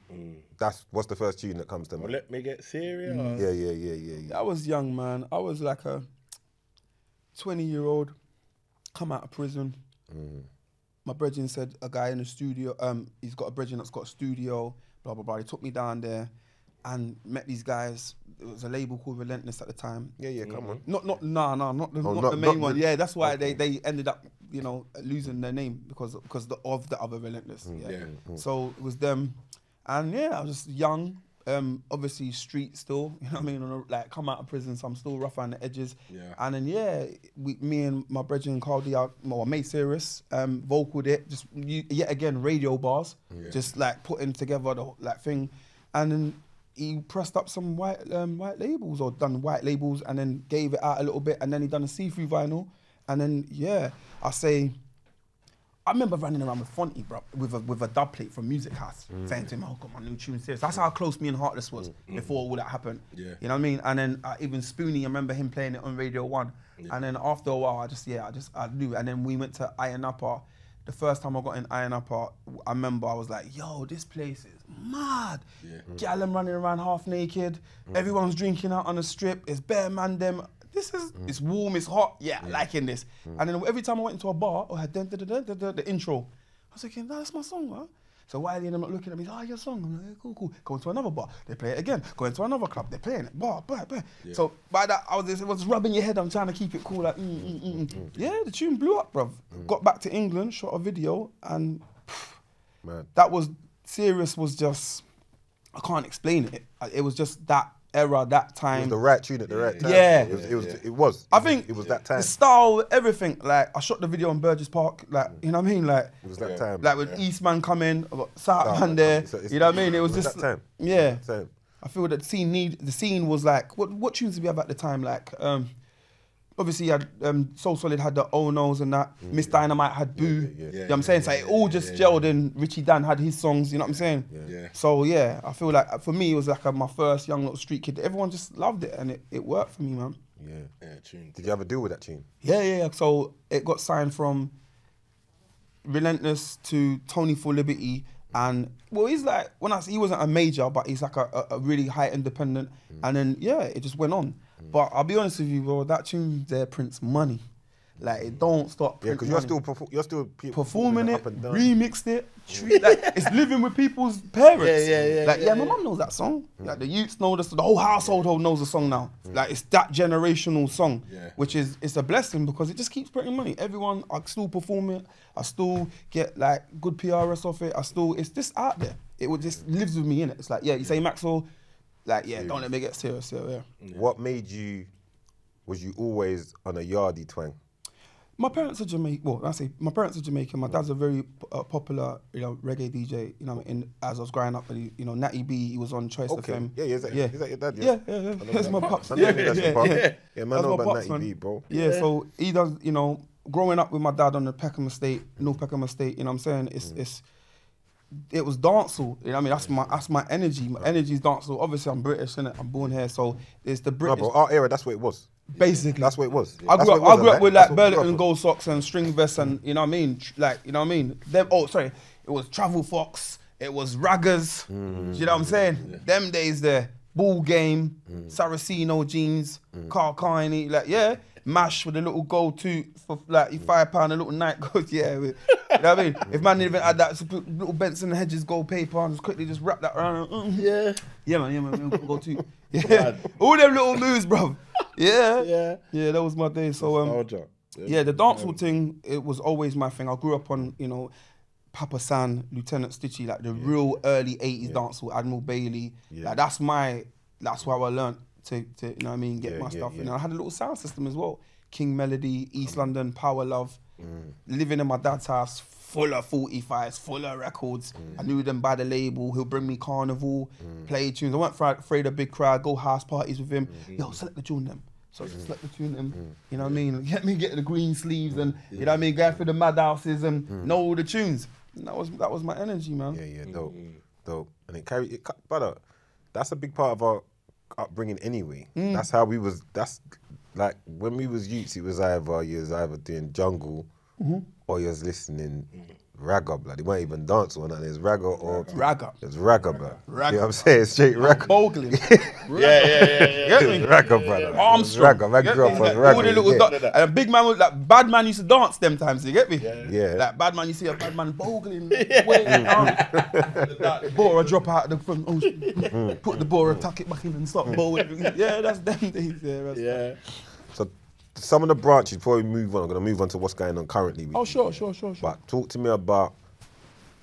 that's what's the first tune that comes to Well, mind. let me get serious. Yeah, yeah, yeah, yeah, yeah. I was young, man. I was like a 20 year old, come out of prison. My brethren said a guy in the studio, um, he's got a brethren that's got a studio. blah blah blah. He took me down there and met these guys. It was a label called Relentless at the time. Yeah, yeah, come on. Not not nah nah not the, Oh, not, not- the main not one. the- yeah, that's why they, they ended up you know losing their name because because the, of the other Relentless. Mm, Yeah. So it was them, and yeah, I was just young. Um, obviously street still. You know what I mean? Like come out of prison, so I'm still rough around the edges. Yeah. And then yeah, we, me and my brethren Carl Diaz, well, mate Serious, um, vocaled it. Just yet again radio bars, yeah. just like putting together the like thing, and then he pressed up some white um, white labels or done white labels and then gave it out a little bit, and then he done a see-through vinyl, and then yeah, I say. I remember running around with Fonti, bro, with a with a dub plate from Music House, saying to him, "Oh, got my new tune serious." That's how close me and Heartless was before all that happened. Yeah. You know what I mean? And then uh, even Spoony, I remember him playing it on Radio One. And then after a while, I just yeah, I just I knew. And then we went to Ayia Napa. The first time I got in Ayia Napa, I remember I was like, "Yo, this place is mad." Yeah. Gal them running around half naked. Mm. Everyone's drinking out on the strip. It's bare man them. This is mm. it's warm, it's hot. Yeah, liking this. Mm. And then every time I went into a bar, I had the intro. I was thinking, that's my song, huh? So Wiley and them not looking at me, oh, your song. I'm like, "Yeah, cool, cool. Go into another bar, they play it again. Go into another club, they're playing it. Bar, bar, bar. So by that, I was just, it was rubbing your head. I'm trying to keep it cool, like, mm, mm, mm, mm. yeah, the tune blew up, bruv. Got back to England, shot a video, and Man. that was serious. Was just I can't explain it. It was just that era, that It was time. the right tune at the right time. Yeah. It was. It was. It was, I think it was that time. The style, everything. Like I shot the video on Burgess Park. Like you know what I mean. Like It was that time. like with Eastman coming, I got Southman Yeah. there. It's- it's- you know what I mean? It was it was just that time. Yeah. Time. I feel that the scene need the scene was like what what tunes did we have at the time? Like um obviously you had um So Solid had the Oh No's and that. Miss Dynamite had Boo. yeah, yeah. You know what I'm Mm. Yeah, saying? yeah, so it all just yeah, gelled in. Richie Dan had his songs, you know what I'm saying? Yeah. So yeah, I feel like for me it was like a, my first young little street kid. Everyone just loved it and it, it worked for me, man. Yeah. Yeah, tune. Did you ever deal with that tune? Yeah, yeah, yeah. So it got signed from Relentless to Tony for Liberty. And well, he's like when I say he wasn't a major, but he's like a, a, a really high independent. And then yeah, it just went on. Mm. But I'll be honest with you, bro, that tune there prints money. Like it don't stop. Yeah, because you're still perfor- you're still pe- performing it, remixed it, treat, like it's living with people's parents. Yeah, yeah, yeah, Like yeah, yeah, my yeah. mum knows that song. Mm. Like the youths know this, the whole household knows the song now. Mm. Like it's that generational song, Yeah. which is it's a blessing because it just keeps printing money. Everyone, I still perform it. I still get like good PRS off it. I still, it's just out there. It would just lives with me in it. It's like yeah, you say Maxwell, like yeah, don't let me get serious. Yeah, yeah. What made you? Was you always on a yardie twang? My parents are Jamaican. Well, I say my parents are Jamaican. My dad's a very uh, popular, you know, reggae DJ. You know, in as I was growing up, and he- you know, Natty B. He was on Choice Okay. FM. Yeah, yeah, is that- yeah. is that your dad, yeah? Yeah, yeah, yeah. That's my pops. I know Yeah, yeah, yeah. Yeah, man, That's know my about Natty man. B, bro. Yeah, so he does. You know, growing up with my dad on the Peckham Estate, North Peckham Estate. You know, what I'm saying it's Mm. it's. It was dancehall, you know. what I mean, that's my that's my energy. My energy is dancehall. Obviously, I'm British, innit? I'm born here, so it's the No, British. bro, our era, that's what it was. Basically, That's what it was. I That's grew up. it I grew up with like what we grew Burlington gold socks and string vests and you know what I mean. Like you know what I mean. Them. Oh, sorry. It was Travel Fox. It was Raggers. Mm. Do you know what I'm saying? Them days there. Ball game. Saraceno jeans. Mm. Karl Kani. Like yeah. Mash with a little gold tooth for like Mm. five pound. A little night goes. Yeah. with- you know what I mean? If man didn't even had that little Benson Hedges gold paper and just quickly just wrap that around. mm, Yeah. yeah, man, yeah, man, go to yeah, all them little moves, bro. Yeah, Yeah. yeah, that was my day. So um, yeah, the dancehall thing, it was always my thing. I grew up on, you know, Papa San, Lieutenant Stitchie, like the real early '80s dancehall, Admiral Bailey. Yeah. Like that's my, that's how I learned to, to you know what I mean, get Yeah, my yeah, stuff. yeah. And I had a little sound system as well. King Melody, East London, Power Love. Mm. Living in my dad's house, full of 45s, full of records. Mm. I knew them by the label. He'll bring me Carnival, play tunes. I weren't afraid, of big crowd, go house parties with him. Mm-hmm. Yo, select the tune them. So Mm. select the tune them. You know what I mean? Get me get the green sleeves and you know what I mean, Go through the madhouses and know all the tunes. And that was that was my energy, man. Mm. Yeah, yeah, dope, dope. And it carry it, brother. That's a big part of our upbringing anyway. Mm. That's how we was. That's like when we was youths. It was either you was either doing jungle Mm-hmm. or you was listening ragga, blood. It weren't even dance or nothing. It's ragga or Ragga. It's ragga, blood. You know what I'm saying? Straight ragga. Bogling. Yeah, yeah, yeah, yeah. Get me? It's ragga, brother. Armstrong. Ragga. Man grew up on ragga. all the little yeah. da- and a big man was like bad man used to dance them times. You get me? Yeah. yeah. Like bad man, you see a bad man bogling, out. Mm-hmm. Bora drop out of the front. Oh, put the Bora, tuck it back in and stop mm. bowling. Yeah, that's them days. Yeah. That's Yeah. Some of the branches before we move on, I'm gonna move on to what's going on currently. With Oh you. sure, sure, sure, sure. But talk to me about.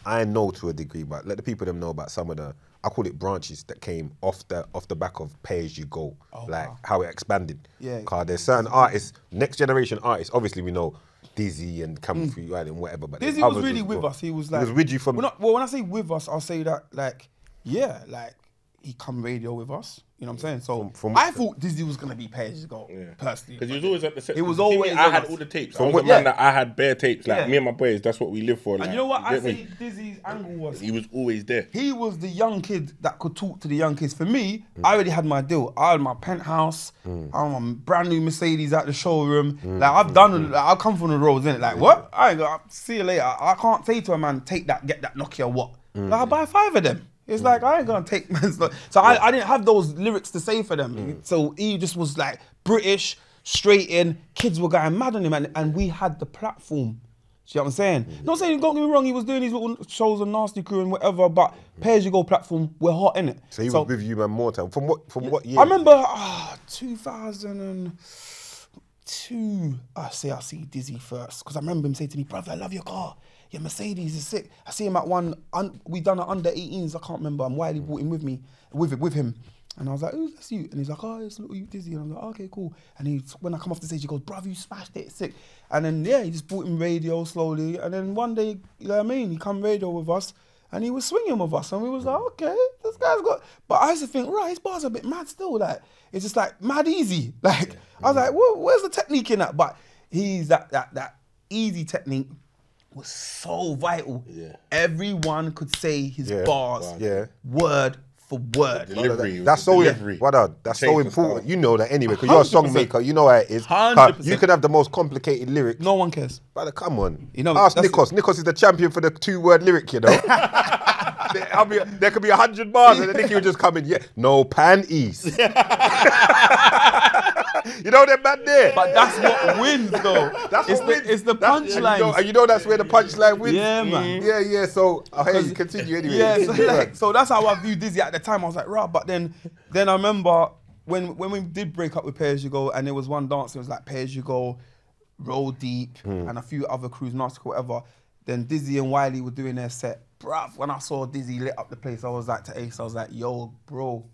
I know to a degree, but let the people them know about some of the. I call it branches that came off the off the back of pay as you go, oh, like wow. how it expanded. Yeah. Cause there's certain artists, next generation artists. Obviously, we know Dizzee and Come Free Ride and whatever. But Dizzee was really as with us. He was like he was with you from. Well, not, well, when I say with us, I'll say that like yeah, like he come radio with us. You know what I'm saying? So From- I thought Dizzee was gonna be pay as you go personally. Because he was always at the set. He was See always I had all the tapes. From I was what- yeah. that I had bare tapes. Like Yeah. me and my boys, that's what we live for. Like, and you know what I me? Dizzee's angle was He was always there. he was the young kid that could talk to the young kids. For me, mm. I already had my deal. I had my penthouse. Mm. I had my brand new Mercedes at the showroom. Mm. Like I've done. Like, I've come from the roads, innit? Like what? I ain't got. See you later. I can't say to a man, take that, get that Nokia. What? Like I buy five of them. It's mm. like I ain't gonna take man's. lo- So I, I didn't have those lyrics to say for them. Mm. So he just was like British, straight in. Kids were going mad on him, and, and we had the platform. See what I'm saying? Mm. Not saying, don't get me wrong, he was doing these little shows on Nasty Crew and whatever, but pay as you go platform, we're hot in it. so he was with you man more time. From what? From what year? I remember ah, 2002. I say I see Dizzee first because I remember him saying to me, "Brother, I love your car. Your Mercedes is sick." I see him at one. Un, we done it under 18s. I can't remember. And Wiley brought him with me, with with him. And I was like, "Who's that's you?" And he's like, "Oh, it's little you Dizzee." And I'm like, oh, "Okay, cool." And he, when I come off the stage, he goes, "Brother, you smashed it, sick." And then yeah, he just brought him radio slowly. And then one day, you know what I mean? He come radio with us. And he was swinging with us, and we was like, okay, this guy's got. But I used to think, right, his bars are a bit mad still. Like it's just like mad easy. Like I was like, Where, where's the technique in that? But he's that that that easy technique was so vital. Yeah. Everyone could say his Yeah, bars, bars. Yeah. word for word. Delivery. That's was so the delivery. What up? That's so important. You know that anyway, because you're a song maker. You know how it is. 100%. You can have the most complicated lyrics. No one cares. Brother, come on. You know, ask that's- Nikos. Nikos is the champion for the two-word lyric. You know. there, be, there could be a hundred bars, and then Nicky would just come in. Yeah, no panties. you know that man there. But that's what wins, though. That's it's what the, wins. It's the and you know- punchline. And you know that's where the punchline wins. Yeah, man. Yeah, yeah. So I hear you continue anyway. Yeah, so, like, so that's how I viewed Dizzee at the time. I was like, right, but then then I remember when when we did break up with Pay As You Go and there was one dance, it was like Pay As You Go, Roll Deep, Hmm. and a few other crews, Nasty whatever. Then Dizzee and Wiley were doing their set. Bruv, when I saw Dizzee lit up the place, I was like to Ace, I was like, yo, bro,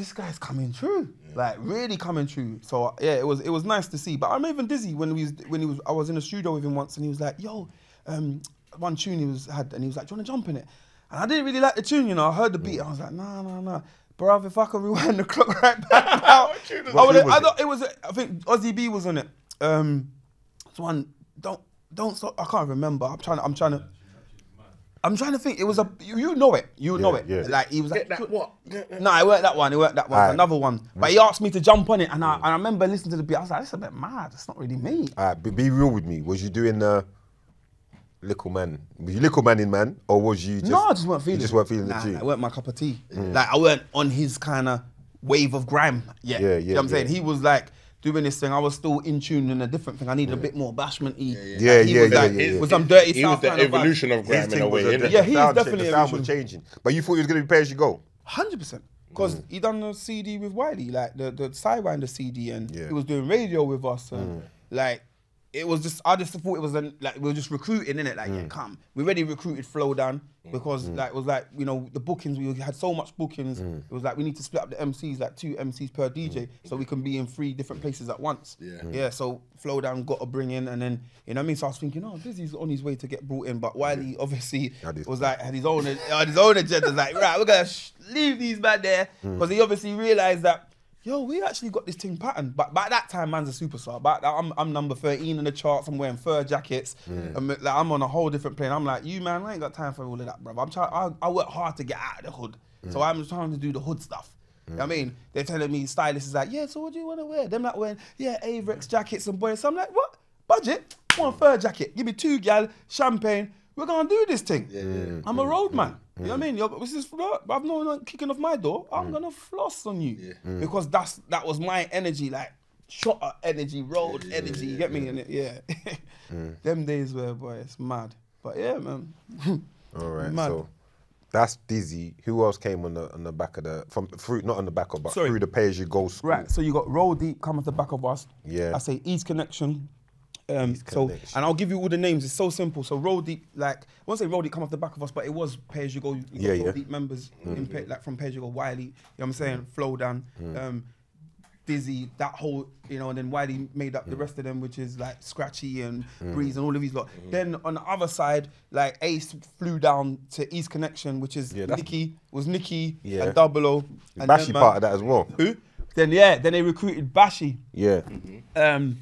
this guy's coming true, like really coming true. So yeah, it was it was nice to see. But I'm even dizzy when we was when he was I was in the studio with him once and he was like, "Yo, um, one tune he was had and he was like, "Do you want to jump in it?" And I didn't really like the tune, you know. I heard the beat, I was like, "Nah, nah, nah." Bruv, if I could rewind the clock right back now, I tune would. was I it? thought it was. I think Ozzy B was on it. Um, it's one. Don't don't stop. I can't remember. I'm trying. To, I'm trying to. I'm trying to think. It was a you, you know it. You know it. yeah. Like he was like that what? No, it weren't that one. It weren't that one. Alright. Another one. But he asked me to jump on it, and I, and I remember listening to the beat. I was like, "This is a bit mad. It's not really me." All right, be, be real with me. Was you doing the little man? Was you little man in man, or was you just? no, I just weren't feeling. You just weren't feeling nah, the tune. It weren't my cup of tea. Mm. Like I weren't on his kind of wave of grime yet. Yeah, You yeah, know what I'm saying? He was like doing this thing. I was still in tune in a different thing. I needed a bit more bashment y. Yeah, he yeah, was yeah, like, yeah, yeah. With some dirty He was South the kind of vibe. evolution of His grime in a was way, a- the? Yeah, he's sound check, definitely the sound was changing. But you thought he was gonna be pay as you go. Hundred percent. Because mm. he done the CD with Wiley, like the the sidewinder CD, and Yeah. he was doing radio with us, and mm. like it was just I just thought it was an, like we were just recruiting in it, like yeah, come. We already recruited Flowdan because like it was like you know the bookings we had so much bookings. It was like we need to split up the MCs like two MCs per DJ so we can be in three different places at once. Yeah. yeah. So Flowdan got to bring in, and then you know what I mean. So I was thinking, oh, Dizzee's on his way to get brought in, but Wiley obviously was like had his own had his own agenda. Like right, we're gonna sh- leave these man there because he obviously realized that. Yo, we actually got this thing pattern. But by that time, man's a superstar. But I'm, I'm number 13 in the charts. I'm wearing fur jackets. I'm, like, I'm on a whole different plane. I'm like, you man, I ain't got time for all of that, bro. I'm trying. I, I work hard to get out of the hood. So I'm trying to do the hood stuff. You know what I mean, they're telling me stylists is like, yeah. So what do you want to wear? Them like wearing, yeah, Avirex jackets and boys. So I'm like, what? Budget? one fur jacket. Give me two gal, champagne. We're gonna do this thing. I'm a road man. You know what I mean? You're- This is I've no one kicking off my door. I'm mm. gonna floss on you mm. because that's that was my energy, like shot energy, road energy. You get me? And it, yeah, them days were boy, it's mad. But yeah, man. All right, Mad. so that's Dizzee. Who else came on the on the back of the from through not on the back of but Sorry. through the pay as you go school? Right, so you got Roll Deep come off the back of us. Yeah. I say East Connection. Um, so and I'll give you all the names. It's so simple. So Roll Deep, like I won't say Roll Deep come off the back of us, but it was Pay as you go. You got Yeah, Roll yeah. Deep members in pay, like from Pay as you go. Wiley, you know what I'm saying? Flowdan. Um, Dizzee, that whole, you know, and then Wiley made up the rest of them, which is like Scratchy and Breeze and all of these lot. Then on the other side, like Ace flew down to East Connection, which is Yeah, Nicky, was Nicky Yeah. and Double O. and Bashy them, man. part of that as well. Who? Then yeah, then they recruited Bashy. Yeah. Um,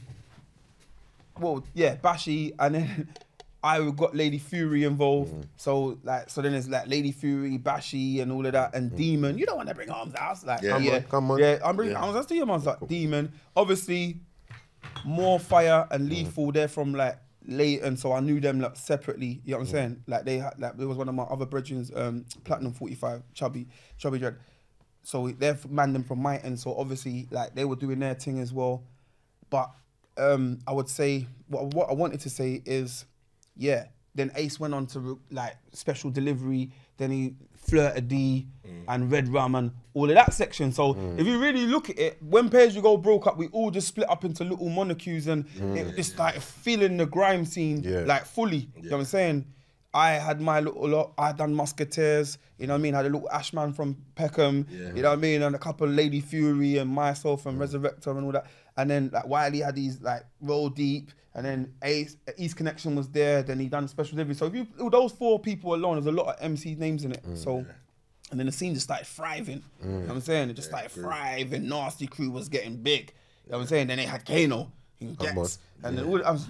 well, yeah, Bashy, and then I got Lady Fury involved. Mm-hmm. So like, so then it's like Lady Fury, Bashy, and all of that, and Demon. You don't want to bring arms out, like Yeah. yeah, Come on, yeah. I'm bringing arms out to your man's like Demon. Obviously, more fire Mm. and lethal. They're from like Leyton, so I knew them like separately. You know what Mm. I'm saying? Like they had, like there was one of my other brethren, um, Platinum 45, Chubby, Chubby Dread. So they're man them from my end. So obviously, like they were doing their thing as well. But um, I would say what what I wanted to say is, yeah. Then Ace went on to like special delivery. Then he Flirta D mm. and Red Rum and all of that section. So mm. if you really look at it, when Pay As You Go broke up, we all just split up into little monocules and it mm. just started feeling the grime scene Yeah. like fully. You know what I'm saying? I had my little lot. I done Musketeers. You know what I mean? I had a little Ashman from Peckham. You know what I mean? And a couple of Lady Fury and myself and Resurrector and all that. And then like Wiley had these like Roll Deep. And then Ace, East Connection was there. Then he done special delivery. So if you those four people alone, there's a lot of MC names in it. So. And then the scene just started thriving. You know what I'm saying? It just started thriving. Nasty Crew was getting big. You know what I'm saying? Then they had Kano and Ghetts. And then all, I was,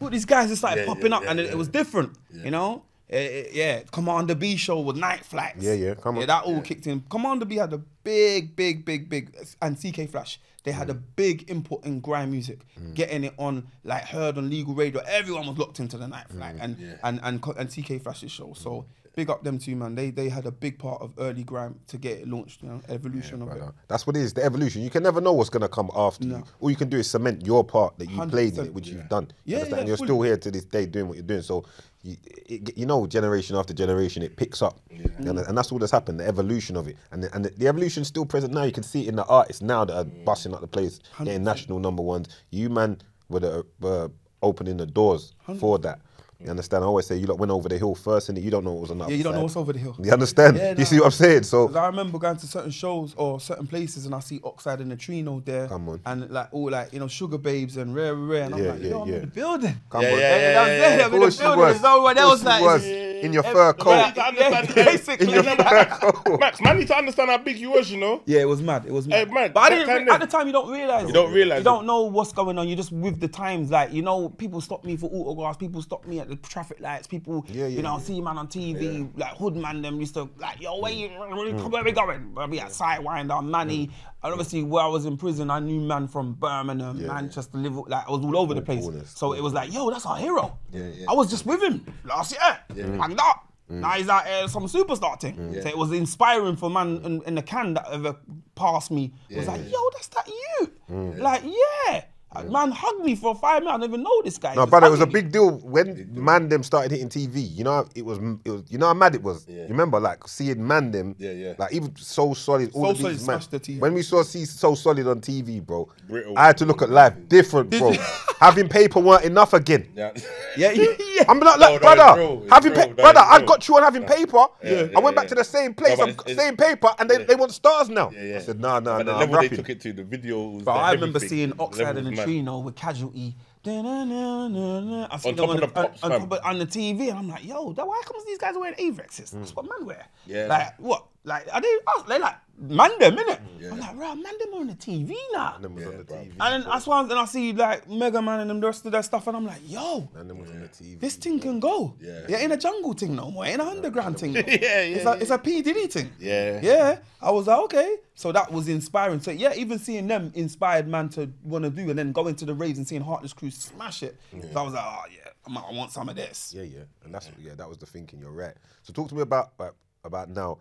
all these guys just started Yeah, popping yeah, up yeah, and it, yeah. it was different, you know? Eh, eh, yeah, Commander B show with night flights. Yeah, yeah, come on. Yeah, that all kicked in. Commander B had a big, big, big, big, and CK Flash. They had a Mm. big input in grime music, getting it on like heard on legal radio. Everyone was locked into the night flight Mm. and, and and and CK Flash's show. So big up them two man. They they had a big part of early grime to get it launched. You know, evolution of it. Brother. That's what it is. The evolution. You can never know what's gonna come after you. All you can do is cement your part that you played in it, which you've done. You yeah, yeah, and you're fully. still here to this day doing what you're doing. So, you, it, you know, generation after generation, it picks up, and, and that's all that's happened. The evolution of it, and the, and the, the evolution's still present now. You can see it in the artists now that are busting up the place, getting national number ones. You man were the, were opening the doors for that. You understand? I always say you lot went over the hill first, and you don't know what was on the Yeah, you don't know what's over the hill. You understand? Yeah, you see what I'm saying? So 'Cause I remember going to certain shows or certain places and I see Oxide and Neutrino there. Come on. And like all like, you know, Sugababes and Rare Rare. And I'm Yeah, like, yeah, yo, I'm yeah. in the building. come Yeah, on. yeah, You know what I'm Of in course the you building. was. There's no one else like was. In your fur coat. yeah, basically. In your fur coat. Max, man, need to understand how big you was, you know. Yeah, it was mad. It was mad. Hey, man, but I didn't. kind re- of- at the time, you don't realize. You don't realise You don't know what's going on. You're just with the times. Like you know, people stop me for autographs. People stop me at the traffic lights. People, Yeah, yeah, you know, yeah. see man on TV. Like hood man, them used to like, yo, where you, Mm. where we going? I'll be at Sidewinder, Manny. And obviously, where I was in prison, I knew man from Birmingham, Yeah, Manchester, Liverpool. Like I was all over the place. So it was like, yo, that's our hero. Yeah, yeah. I was just with him last year. And that. Mm. Now he's at uh, some superstar thing. So it was inspiring for man in, in the can that ever passed me. It was like, yo, that's that you. Mm. Like, yeah. Man hugged me for five minutes. I don't even know this guy. No, Just brother, it was a hugged me. big deal when man them started hitting TV. You know, how it was, it was. You know how mad it was. You remember, like seeing man them. Yeah, yeah. Like even so solid. All So of these Solid man- smashed the TV. When we saw see so solid on TV, bro, Brittle. I had to look at life different, bro. Having paper weren't enough again. Yeah. Yeah, yeah, yeah. I'm not No, like, no, brother, it's true, it's having true, pa- no, brother, it's I true. got you on having paper. Yeah, I went yeah, back to yeah. the same place, No, but I'm it's- same paper, and they, they want stars now. Yeah, yeah. I said, nah, nah, But nah, the I'm level they rapping. took it to, the video was But the I remember seeing The Oxide and Neutrino with Casualty. Da-na-na-na-na. I seen top them on, the on, on, top of- on the TV, and I'm like, yo, why comes these guys wearing Avirexes? That's what men wear. Yeah. Like, what? Like, are they? Oh, they like man them, innit? Mm, I'm like, right, man them on the TV now. And then was on the TV. And then that's why, then I see like Megaman and them, the rest of their stuff, and I'm like, yo, And then was on the TV. this thing can go. Yeah. Yeah, in a jungle thing no more, in a underground thing. no. Yeah, yeah, It's a, yeah. it's a P Diddy thing. Yeah. Yeah. I was like, okay. So that was inspiring. So yeah, even seeing them inspired man to want to do, and then going to the raves and seeing Heartless Crew smash it. So I was like, oh yeah, I'm, want some of this. Yeah, yeah, and that's yeah, that was the thinking. You're right. So talk to me about about, about now.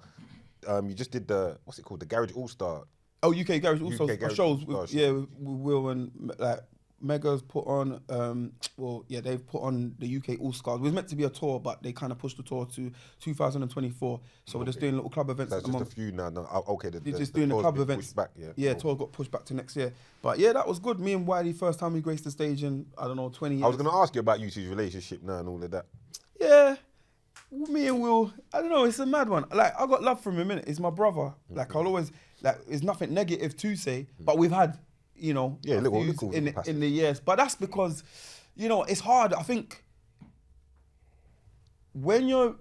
Um, you just did the what's it called? The Garage All Star. Oh, UK Garage also UK Garage shows. All With, Star yeah, with, Will and like Mega's put on. Um, well, yeah, they've put on the UK All Stars. It was meant to be a tour, but they kind of pushed the tour to 2024. So we're just doing little club events That's just a few now. No, oh, okay. The, They're the, just the doing the club events. Back, yeah. yeah, Cool. tour got pushed back to next year. But yeah, that was good. Me and Wiley, first time we graced the stage in I don't know 20 years. I was gonna ask you about you two's relationship now and all of that. Yeah. Me and Will, I don't know, it's a mad one. Like, I got love from him, innit? He's my brother. Like, I'll always, like, there's nothing negative to say, but we've had, you know, Yeah, little- little in, passive. in the years. But that's because, you know, it's hard. I think when you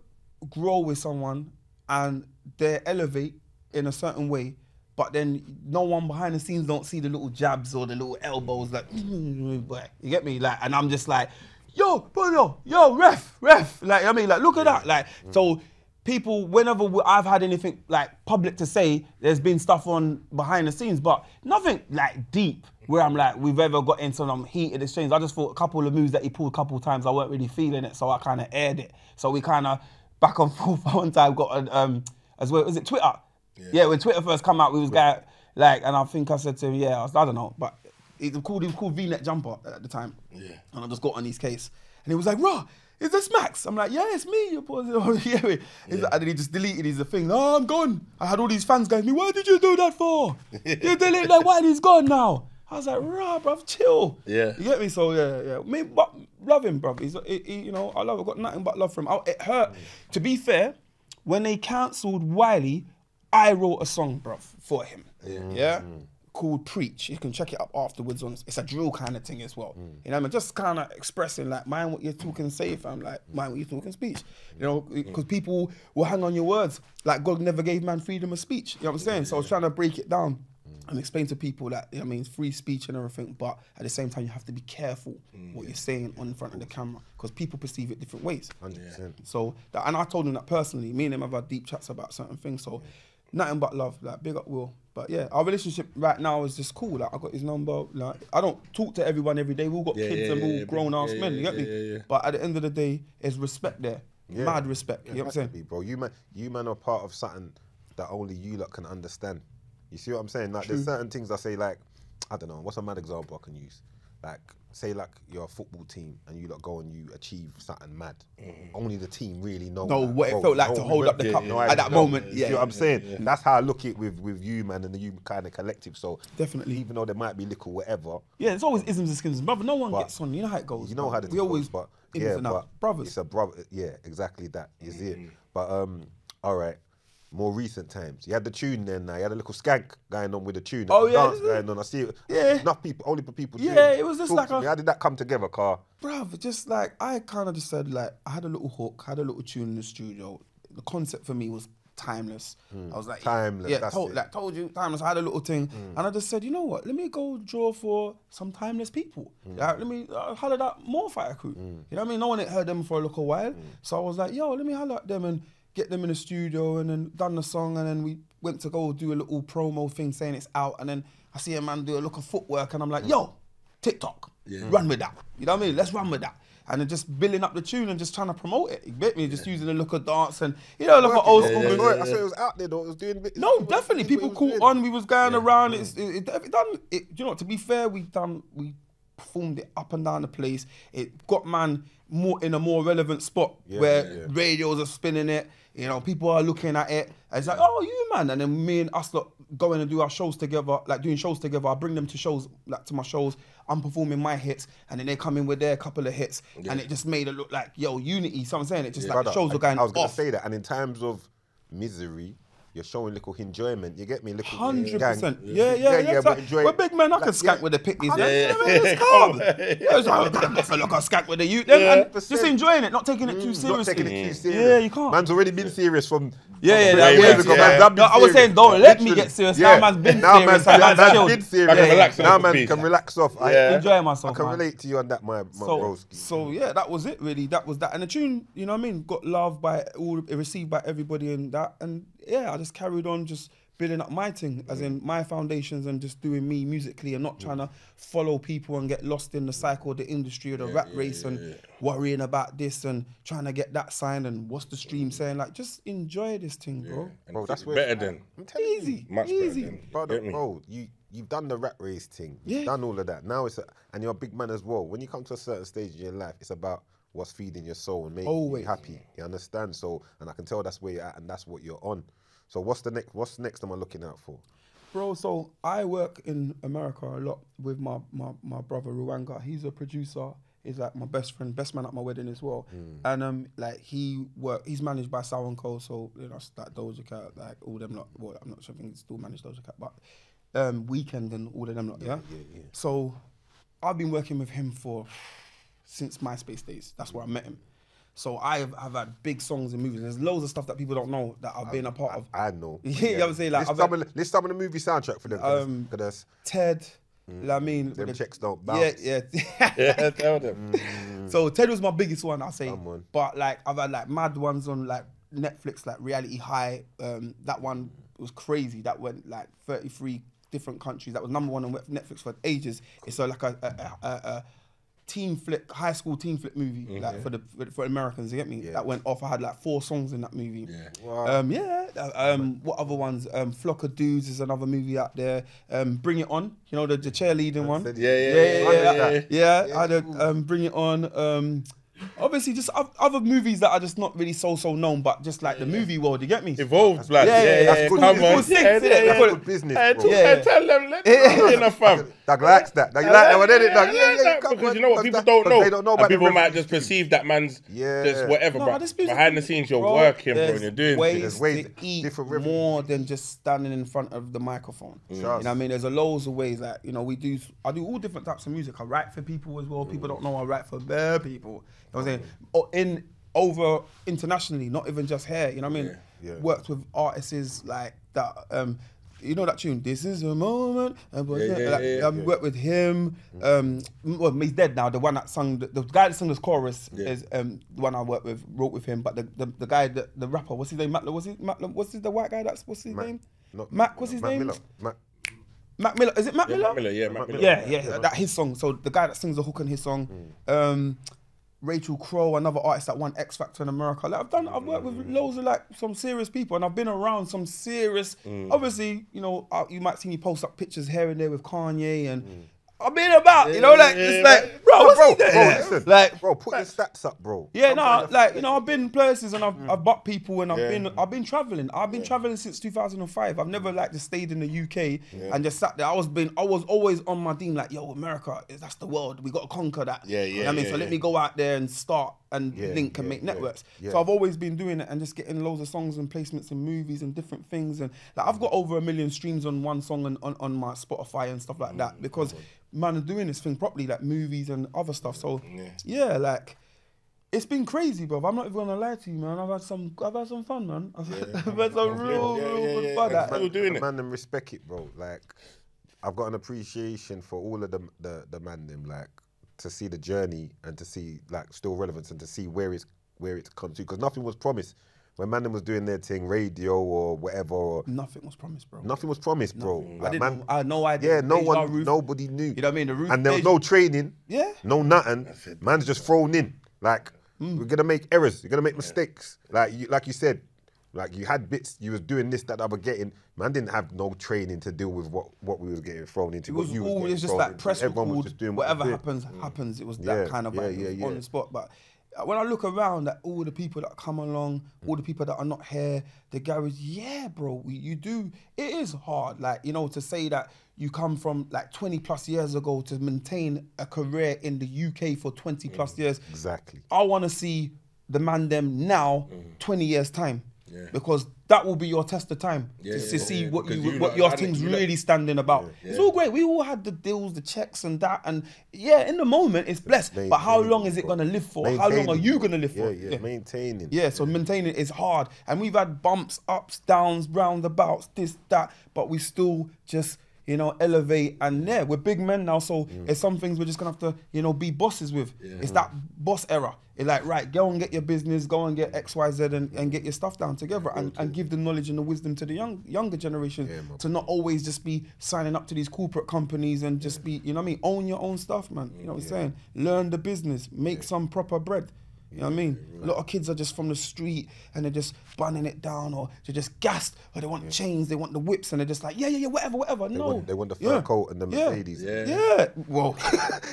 grow with someone and they elevate in a certain way, but then no one behind the scenes don't see the little jabs or the little elbows, like you get me? Like, and I'm just like, yo, bro, yo, yo, ref, ref, like I mean, like look at that, like so. People, whenever I've had anything like public to say, there's been stuff on behind the scenes, but nothing like deep where I'm like, we've ever got into some heated exchange. I just thought a couple of moves that he pulled a couple of times, I weren't really feeling it, so I kind of aired it. So we kind of back and forth. One time got an, um, as well, was it Twitter? Yeah. when Twitter first come out, we was going like, and I think I said to him, yeah, I, was, I don't know, but he was called, was called V-neck jumper at the time. Yeah. And I just got on his case, and he was like, "Raw, is this Max?" I'm like, "Yeah, it's me." You're positive. yeah, like- and then he just deleted his thing. Oh, I'm gone. I had all these fans going me. Why did you do that for? you deleted like why he's gone now. I was like, "Raw, bruv, chill." Yeah. You get me? So yeah, yeah. Me, but love him, bruv. He's, he, he- you know, I love. I got nothing but love for him. I, it hurt. To be fair, when they cancelled Wiley, I wrote a song, bruv, for him. Yeah. Mm-hmm. Called Preach. You can check it up afterwards. On it's a drill kind of thing as well. Mm. You know, I mean, just kind of expressing like, mind what you're talking safe. I'm like, mm. mind what you're talking speech. Mm. You know, because people will hang on your words. Like God never gave man freedom of speech. You know what I'm saying? So I was trying to break it down and explain to people that you know, what I mean free speech and everything, but at the same time you have to be careful what you're saying on front of the camera because people perceive it different ways. Hundred percent. So that, and I told him that personally. Me and him have had deep chats about certain things. So nothing but love. Like big up Will. But yeah, our relationship right now is just cool. Like I got his number. Like I don't talk to everyone every day. We all got Yeah, kids yeah, and we're yeah, all yeah, grown ass yeah, men. You yeah, get me? yeah, yeah. But at the end of the day, there's respect there. Yeah. Mad respect. you know what I'm saying? be, bro. You man, you man are part of something that only you lot can understand. You see what I'm saying? Like, there's certain things I say, like, I don't know. What's a mad example I can use? Like, say, like you're a football team and you lot go and you achieve something mad. Only the team really know. Know that, what it felt like No to hold up the cup no at that moment. You Yeah, see what I'm saying? That's how I look at it with with you, man, and the you kind of collective. So Definitely. even though there might be little whatever, Yeah, it's always isms and skins, brother. No one But- gets on. You know how it goes. you know bro. how the we always goes, but yeah, but brothers. It's a brother. Yeah, exactly that is You see it. But um, all right. More recent times, you had the tune then. Now you had a little skank going on with the tune. Oh, the yeah, dance going on. I see it. Yeah. enough people, only for people. Yeah, it was just Talk like a-. How did that come together, Car? Bruv, just like I kind of just said, like I had a little hook, had a little tune in the studio. The concept for me was timeless. I was like, Hmm. Timeless, Yeah, that's told, it. like told you, timeless. I had a little thing, and I just said, you know what? Let me go draw for some timeless people. Hmm. Like, let me uh, holler that more fighter crew. You know what I mean? No one had heard them for a little while, Hmm. so I was like, yo, let me holler at them and get them in the studio, and then done the song, and then we went to go do a little promo thing saying it's out, and then I see a man do a look of footwork, and I'm like, yo, TikTok, run with that. You know what I mean? Let's run with that. And then just building up the tune and just trying to promote it. You get me? Just using the look of dance and you know, look at old school. I music. saw it- I saw it was out there though. It was doing. bits- No, it was- definitely. it was People doing. caught on. We was going around. It's it, it, it done. It, you know, to be fair, we done we performed it up and down the place. It got man more in a more relevant spot Yeah, where yeah, yeah. radios are spinning it. You know, people are looking at it. It's like, oh, you man. And then me and us lot going and do our shows together, like doing shows together. I bring them to shows, like to my shows. I'm performing my hits, and then they come in with their couple of hits, and it just made it look like yo unity. So I'm saying it just like Brother, the shows were I- going I was gonna off. say that, and in terms of misery, you're showing little enjoyment. You get me? Little Hundred gang. percent. Yeah, yeah, yeah. but enjoy we're big men. I can Like, skank yeah. with the picnies. Yeah, Yeah, yeah. yeah, it's calm. Yeah, it's like, oh, I feel I skank with the youth. Them, and just enjoying it, not taking it too mm, Not seriously. taking it too serious. Yeah, you can't. Man's already been serious from. Yeah, yeah, from that years was- ago. yeah. Man's No, I was saying, don't let me get serious. Now man's been now serious Man's, now man's man's chilled. been serious. I relax now man beat. can relax off. I, Yeah. Enjoy I can relate to you on that, my, my broski. so yeah, that was it really. That was that, and the tune, you know what I mean, got loved by all, received by everybody, and that, and yeah, I just carried on just building up my thing, as in my foundations, and just doing me musically, and not trying to follow people and get lost in the cycle of the industry or the rat race, and worrying about this and trying to get that signed, and what's the stream saying? Like, just enjoy this thing, bro. Bro, that's where- better than. I'm telling you. Easy, Much better easy. than. Bro, bro, you you've done the rat race thing. You've Yeah. done all of that. Now it's a, and you're a big man as well. When you come to a certain stage in your life, it's about what's feeding your soul and making Always. you happy. You understand? So, and I can tell that's where you're at and that's what you're on. So, what's the next? What's next? Am I looking out for? Bro, so I work in America a lot with my, my, my brother Ruanga. He's a producer. He's like my best friend, best man at my wedding as well. And um, like he work, he's managed by Sour and Co. So you know, like Doja Cat, like all them lot. Well, I'm not sure if he's still managed Doja Cat, but um, Weeknd and all of them lot. Yeah, So I've been working with him for since MySpace days. That's where I met him. So I've I've had big songs and movies. There's loads of stuff that people don't know that I've been a part of. I know. Yeah, you know what I'm saying? Like, list, I've some had- of, the- list some of the movie soundtrack for them. Um, Because Ted. I mean, them the- checks don't Yeah, bounce. yeah. Yeah, yeah, tell them. so Ted was my biggest one, I'll say. Come on. But like I've had like mad ones on like Netflix, like Reality High. Um, that one was crazy. That went like 33 different countries. That was number one on Netflix for ages. It's so like a, a, a, a teen flick, high school teen flick movie, like for the for, for Americans. You get me? Yeah. That went off. I had like four songs in that movie. Yeah. Wow. Um, yeah. Um, what other ones? Um, Flock of Dudes is another movie out there. Um, Bring It On. You know the, the cheerleading one. said- Yeah, yeah, yeah, yeah, yeah. yeah, yeah, yeah. yeah, I had a, um, Bring It On. Um, obviously, just other movies that are just not really so so known, but just like the movie world. You get me? Evolved, blood. Yeah, Yeah, yeah, yeah, yeah. yeah. Good- Come good on. Yeah, yeah, yeah. what- business, Hey, bro. tell- Yeah. hey, Tell them, let them in a fam. Doug likes that. Doug I like that like one, innit? Doug? Yeah, yeah, because you know what people don't know. They don't know And about people might just perceive that man's just whatever, No, but this music- behind the scenes you're working, bro, and you're doing ways things. There's ways- to eat more than just standing in front of the microphone. You know what I mean? There's a loads of ways that you know we do. I do all different types of music. I write for people as well. People don't know I write for their people. Know what I'm saying? Oh, in over internationally, not even just here. You know what I mean? Yeah. Yeah. Worked with artists like that. Um, you know that tune? This is a moment. and but Yeah, yeah, like, yeah, um, Worked with him. Um, well, he's dead now. The one that sung, the, the guy that sung this chorus Yeah. is um, the one I worked with, wrote with him. But the, the, the guy, the, the rapper, what's his name? Matt, what's his, Matt, what's his, the white guy? That's what's his Mac- name? not- Mac, what's his Mac name? Miller. Mac- Mac Miller. Is it Mac Yeah, Miller? Mac Miller, yeah, Mac Miller. Yeah, yeah, that his song. So the guy that sings the hook in his song, um, Rachel Crow, another artist that won X Factor in America. Like I've done, I've worked with loads of like some serious people, and I've been around some serious. Obviously, you know, uh, you might see me post up pictures here and there with Kanye, and I've been about, you know, like yeah, it's like, bro, what's bro, he bro, listen, like, bro, put your stats up, bro. yeah, no, on, like you know, I've been places and I've, I've bought people and I've Yeah. been I've been traveling. I've been traveling since 2005. I've never like just stayed in the UK and just sat there. I was been I was always on my team like, yo, America, that's the world. We got to conquer that. Yeah, You know yeah, what I mean, yeah, so let yeah. me go out there and start and Yeah, link and yeah, make yeah, networks. yeah. So I've always been doing it and just getting loads of songs and placements in movies and different things. And like I've got over a million streams on one song and on, on my Spotify and stuff like Mm, that because man are doing this thing properly, like movies and other stuff. So yeah, like it's been crazy, bro. I'm not even gonna lie to you, man. I've had some, I've had some fun, man. I've, I've had some real, Yeah, real yeah, good yeah, fun. yeah. Like, Still doing the it. Man, them respect it, bro. Like, I've got an appreciation for all of the the, the man them, like, to see the journey and to see like still relevance and to see where it's where it's come to. Because nothing was promised when man them was doing their thing, radio or whatever. Or Nothing was promised, bro. nothing was promised, bro. I Like, didn't. man, I had no idea. yeah, no one, Ruth. nobody knew. You know what I mean? The Ruth and there was no training. Yeah. No nothing. Man's just thrown in. Like Mm. we're gonna make errors. You're gonna make mistakes. Like you, like you said, like you had bits. You was doing this that I was getting. Man didn't have no training to deal with what what we was getting thrown into. It was all getting it's just thrown like press Everyone was just doing whatever they did. happens, happens. It was that Yeah, kind of yeah, vibe. yeah, yeah. on the spot. But when I look around at all the people that come along, all the people that are not here, the garage, yeah, bro, you do. It is hard, like you know, to say that you come from like 20 plus years ago to maintain a career in the UK for 20 plus mm, years. Exactly. I want to see the man them now, mm. 20 years time. Because that will be your test of time Yeah, to, to yeah, see yeah. what you, you what lot your team's you really standing about. It's all great. We all had the deals, the checks, and that, and yeah, in the moment it's blessed. But how long is it gonna live for? How long are you gonna live for? Yeah, yeah, maintaining. Yeah, so maintaining is hard. And we've had bumps, ups, downs, roundabouts, this, that, but we still just, you know, elevate. And yeah, we're big men now, so Mm. it's some things we're just gonna have to, you know, be bosses with. It's that boss era. It's like, right, go and get your business, go and get XYZ and, and get your stuff down together and, and give the knowledge and the wisdom to the young younger generation to not always just be signing up to these corporate companies and just be, you know what I mean? Own your own stuff, man. You know what I'm saying? Learn the business, make some proper bread. You know what I mean? A lot of kids are just from the street and they're just bunning it down or they're just gassed or they want chains, they want the whips and they're just like, yeah, yeah, yeah, whatever, whatever. They no. want, they want the fur Yeah. coat and the Yeah. Mercedes. Yeah. Yeah. Well,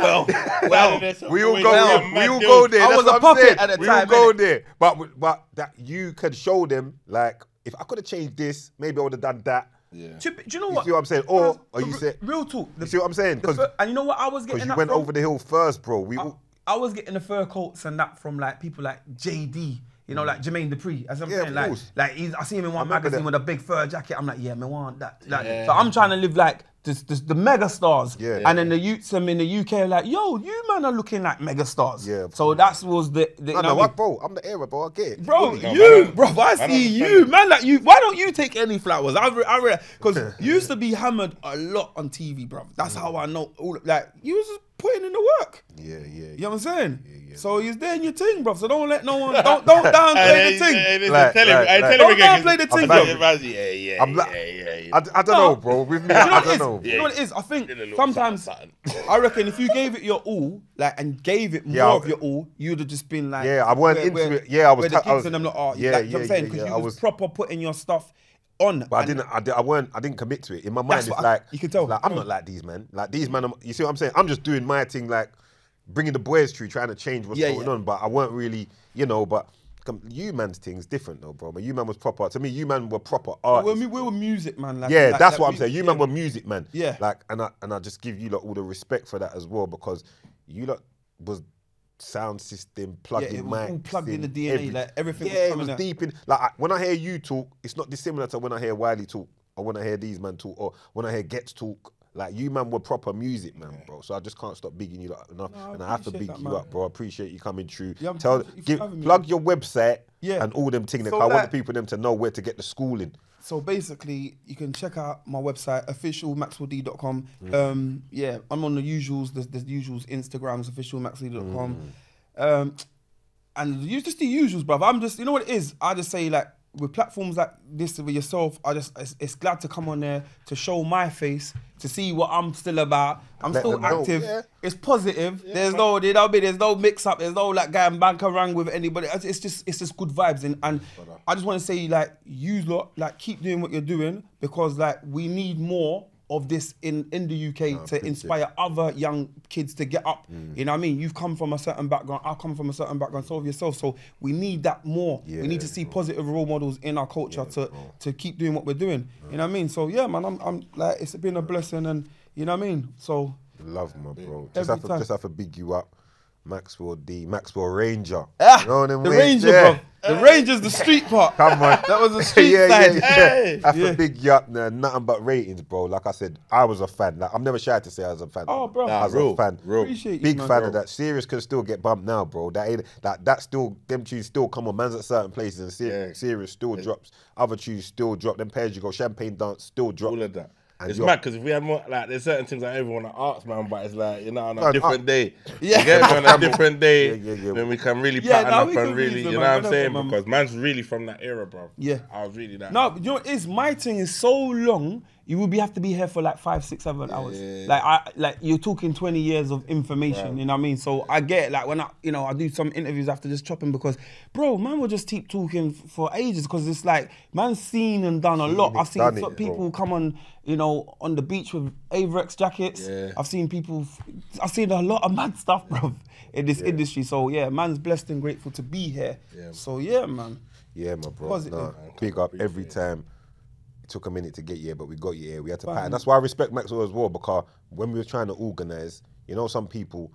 well, well. We all go, got we all go there. I was a puppet saying. at the we time, all go there, but but that you could show them like if I could have changed this, maybe I would have done that. Yeah. Do, you- do you know You what? see what I'm saying? Or, Guys, or you re- say, real talk. you see what I'm saying? the Because fir- and you know what I was getting you went from? over the hill first, bro. We all, I was getting the fur coats and that from like people like JD, you know, mm. like Jermaine Dupri, As I'm Yeah, saying, of like, like he's, I see him in one magazine that. with a big fur jacket. I'm like, yeah, man, want that. Like, So I'm trying to live like this, this, the mega stars. Yeah. And then the youths them in the UK are like, yo, you man are looking like mega stars. Yeah, So that was the, the no, you know no, what I, bro, I'm the era, bro. I get it. Bro, you, man, bro, I see understand you, man. Like you, why don't you take any flowers? I, re- I, re- because you used to be hammered a lot on TV, bro. That's how I know. All like you was putting in the work. Yeah, yeah. You know what I'm saying? So you're doing your thing, bro. So don't let no one, don't don't downplay the hey, thing. Like, tell him, like, hey, like- tell him Don't again. downplay the thing, bro. Yeah, yeah, I'm like, yeah, yeah, yeah. I, I don't No. know, bro. With me, You know I what don't is? know. You know what it is? I think Did a little sometimes I reckon if you gave it your all, like and gave it more Yeah, of your all, you'd have just been like, Yeah, I weren't into where- it. Yeah, I was Where the ta- I kids was- and them like, oh, yeah, like, you know what I'm saying because yeah, you I was, was- proper putting your stuff on. But I didn't, I, did, I weren't, I didn't commit to it. In my mind, That's it's what I- like you can tell. Like I'm not like these men. Like these men, I'm- you see what I'm saying? I'm just doing my thing, like bringing the boys through, trying to change what's Yeah, going yeah. on. But I weren't really, you know. But come, you man's thing's different though, bro. But you man was proper. To me, you man were proper Well, artists. we, we were music, man. Like, yeah, like- that's like what I'm we- saying. You yeah. man were music man. Yeah. Like, and I and I just give you all the respect for that as well because you lot was sound system plugged Yeah, in it was mics plugged in the DNA, like, everything was Yeah, it was out. deep in. Like I, when I hear you talk, it's not dissimilar to when I hear Wiley talk or when I hear these man talk or when I hear Ghetts talk. Like you man were proper music man, bro. So I just can't stop bigging you lot enough, No, and I have to big that, you man. up, bro. I appreciate you coming through. Yeah, Tell, thank you for give, plug your website Yeah. and all them things. So I want the people them to know where to get the schooling. So basically, you can check out my website, officialmaxwellD.com. Mm. Um, yeah, I'm on the usuals, the, the usuals, Instagrams, officialmaxwellD.com. Mm. Um, and you just the usuals, bruv. I'm just, you know what it is? I just say like with platforms like this with yourself, I just it's, it's glad to come on there to show my face, to see what I'm still about. I'm Let still active. yeah. It's positive. there's no, you know, I mean? there's no mix up. There's no like going bank around with anybody. It's it's just, it's just good vibes. And, and I just want to say, like, you lot, like, keep doing what you're doing because, like, we need more of this in in the UK to inspire other young kids to get up. Mm. You know what I mean? You've come from a certain background. I come from a certain background. So have yourself. So we need that more. we need to see positive role models in our culture to to keep doing what we're doing. You know what I mean? So yeah, man, I'm I'm like it's been a blessing, and you know what I mean. So Love my bro. Just have to just have to big you up. Maxwell D, Maxwell Ranger. ah, You know them the ways, Ranger, yeah. bro. The Ranger's the street part. Come on. that was the street yeah, side. yeah, yeah. Have Yeah. to big you up, man. Nothing but ratings, bro. Like I said, I was a fan. Like, I'm never shy to say I was a fan. Oh, bro. I was real, a fan. real. Appreciate Big man. fan Bro. of that. Serious can still get bumped now, bro. That ain't that that still them tunes still come on. Man's at certain places and ser- Yeah. serious still drops. Other tunes still drop. Them pairs you go, champagne dance still drop. all of that. And it's mad because if we had more, like, there's certain things that everyone asks, man, but it's like, you know, on a Man, different day. Yeah. You get me? on a different day, Yeah, yeah, yeah. then we can really Yeah, pattern nah, up and really, you know man, what I'm saying? man. Because man's really from that era, bro. Yeah. I was really that. No, you know it is? My thing is so long. You will be have to be here for like five, six, seven hours. Like I like you're talking twenty years of information. You know what I mean? So I get it. Like when I you know I do some interviews after just chopping because, bro, man will just keep talking for ages because it's like man's seen and done a lot. I've seen so- it, people bro. come on you know on the beach with Avirex jackets. Yeah. I've seen people. I've seen a lot of mad stuff, bro, in this industry. So yeah, man's blessed and grateful to be here. So yeah, man. Yeah, my bro. Positive. Nah, big up every time. Took a minute to get here, but we got you here. We had to pattern. That's why I respect Maxwell as well, because when we were trying to organize, you know, some people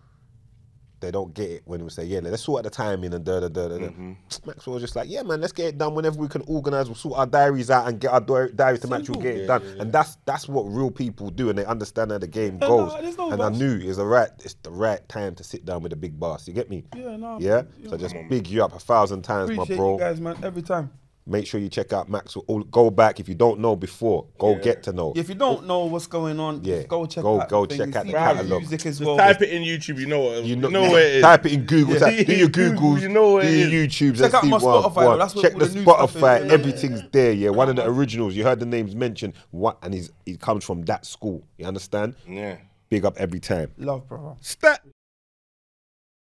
they don't get it when we say, yeah, let's sort out the timing and da da da da. Mm-hmm. Maxwell was just like, yeah, man, let's get it done whenever we can organise. We'll sort our diaries out and get our di- diaries to match. We'll get it done, and that's that's what real people do, and they understand how the game Yeah, goes. no and I knew it's the right, it's the right time to sit down with the big boss. You get me? Yeah, nah, Yeah. yeah, So just big you up a thousand times, my bro. you guys, man. Every time. Make sure you check out Maxwell. Oh, Go back if you don't know before. Go get to know. If you don't know what's going on, Yeah, go check go- out go the check thing, out the see catalogue. music as Just well. type it in YouTube. You know what? You You know, know, where it is. type it in Google. Yeah. type- do your Google, Googles. you know where do it your. YouTubes. Check out my Spotify, got. that's what Check the the new is. Spotify. Yeah, yeah, Everything's there. Yeah, one of the originals. You heard the names mentioned. What and he's he comes from that school. You understand? Yeah. Big up every time. Love, brother. Stat.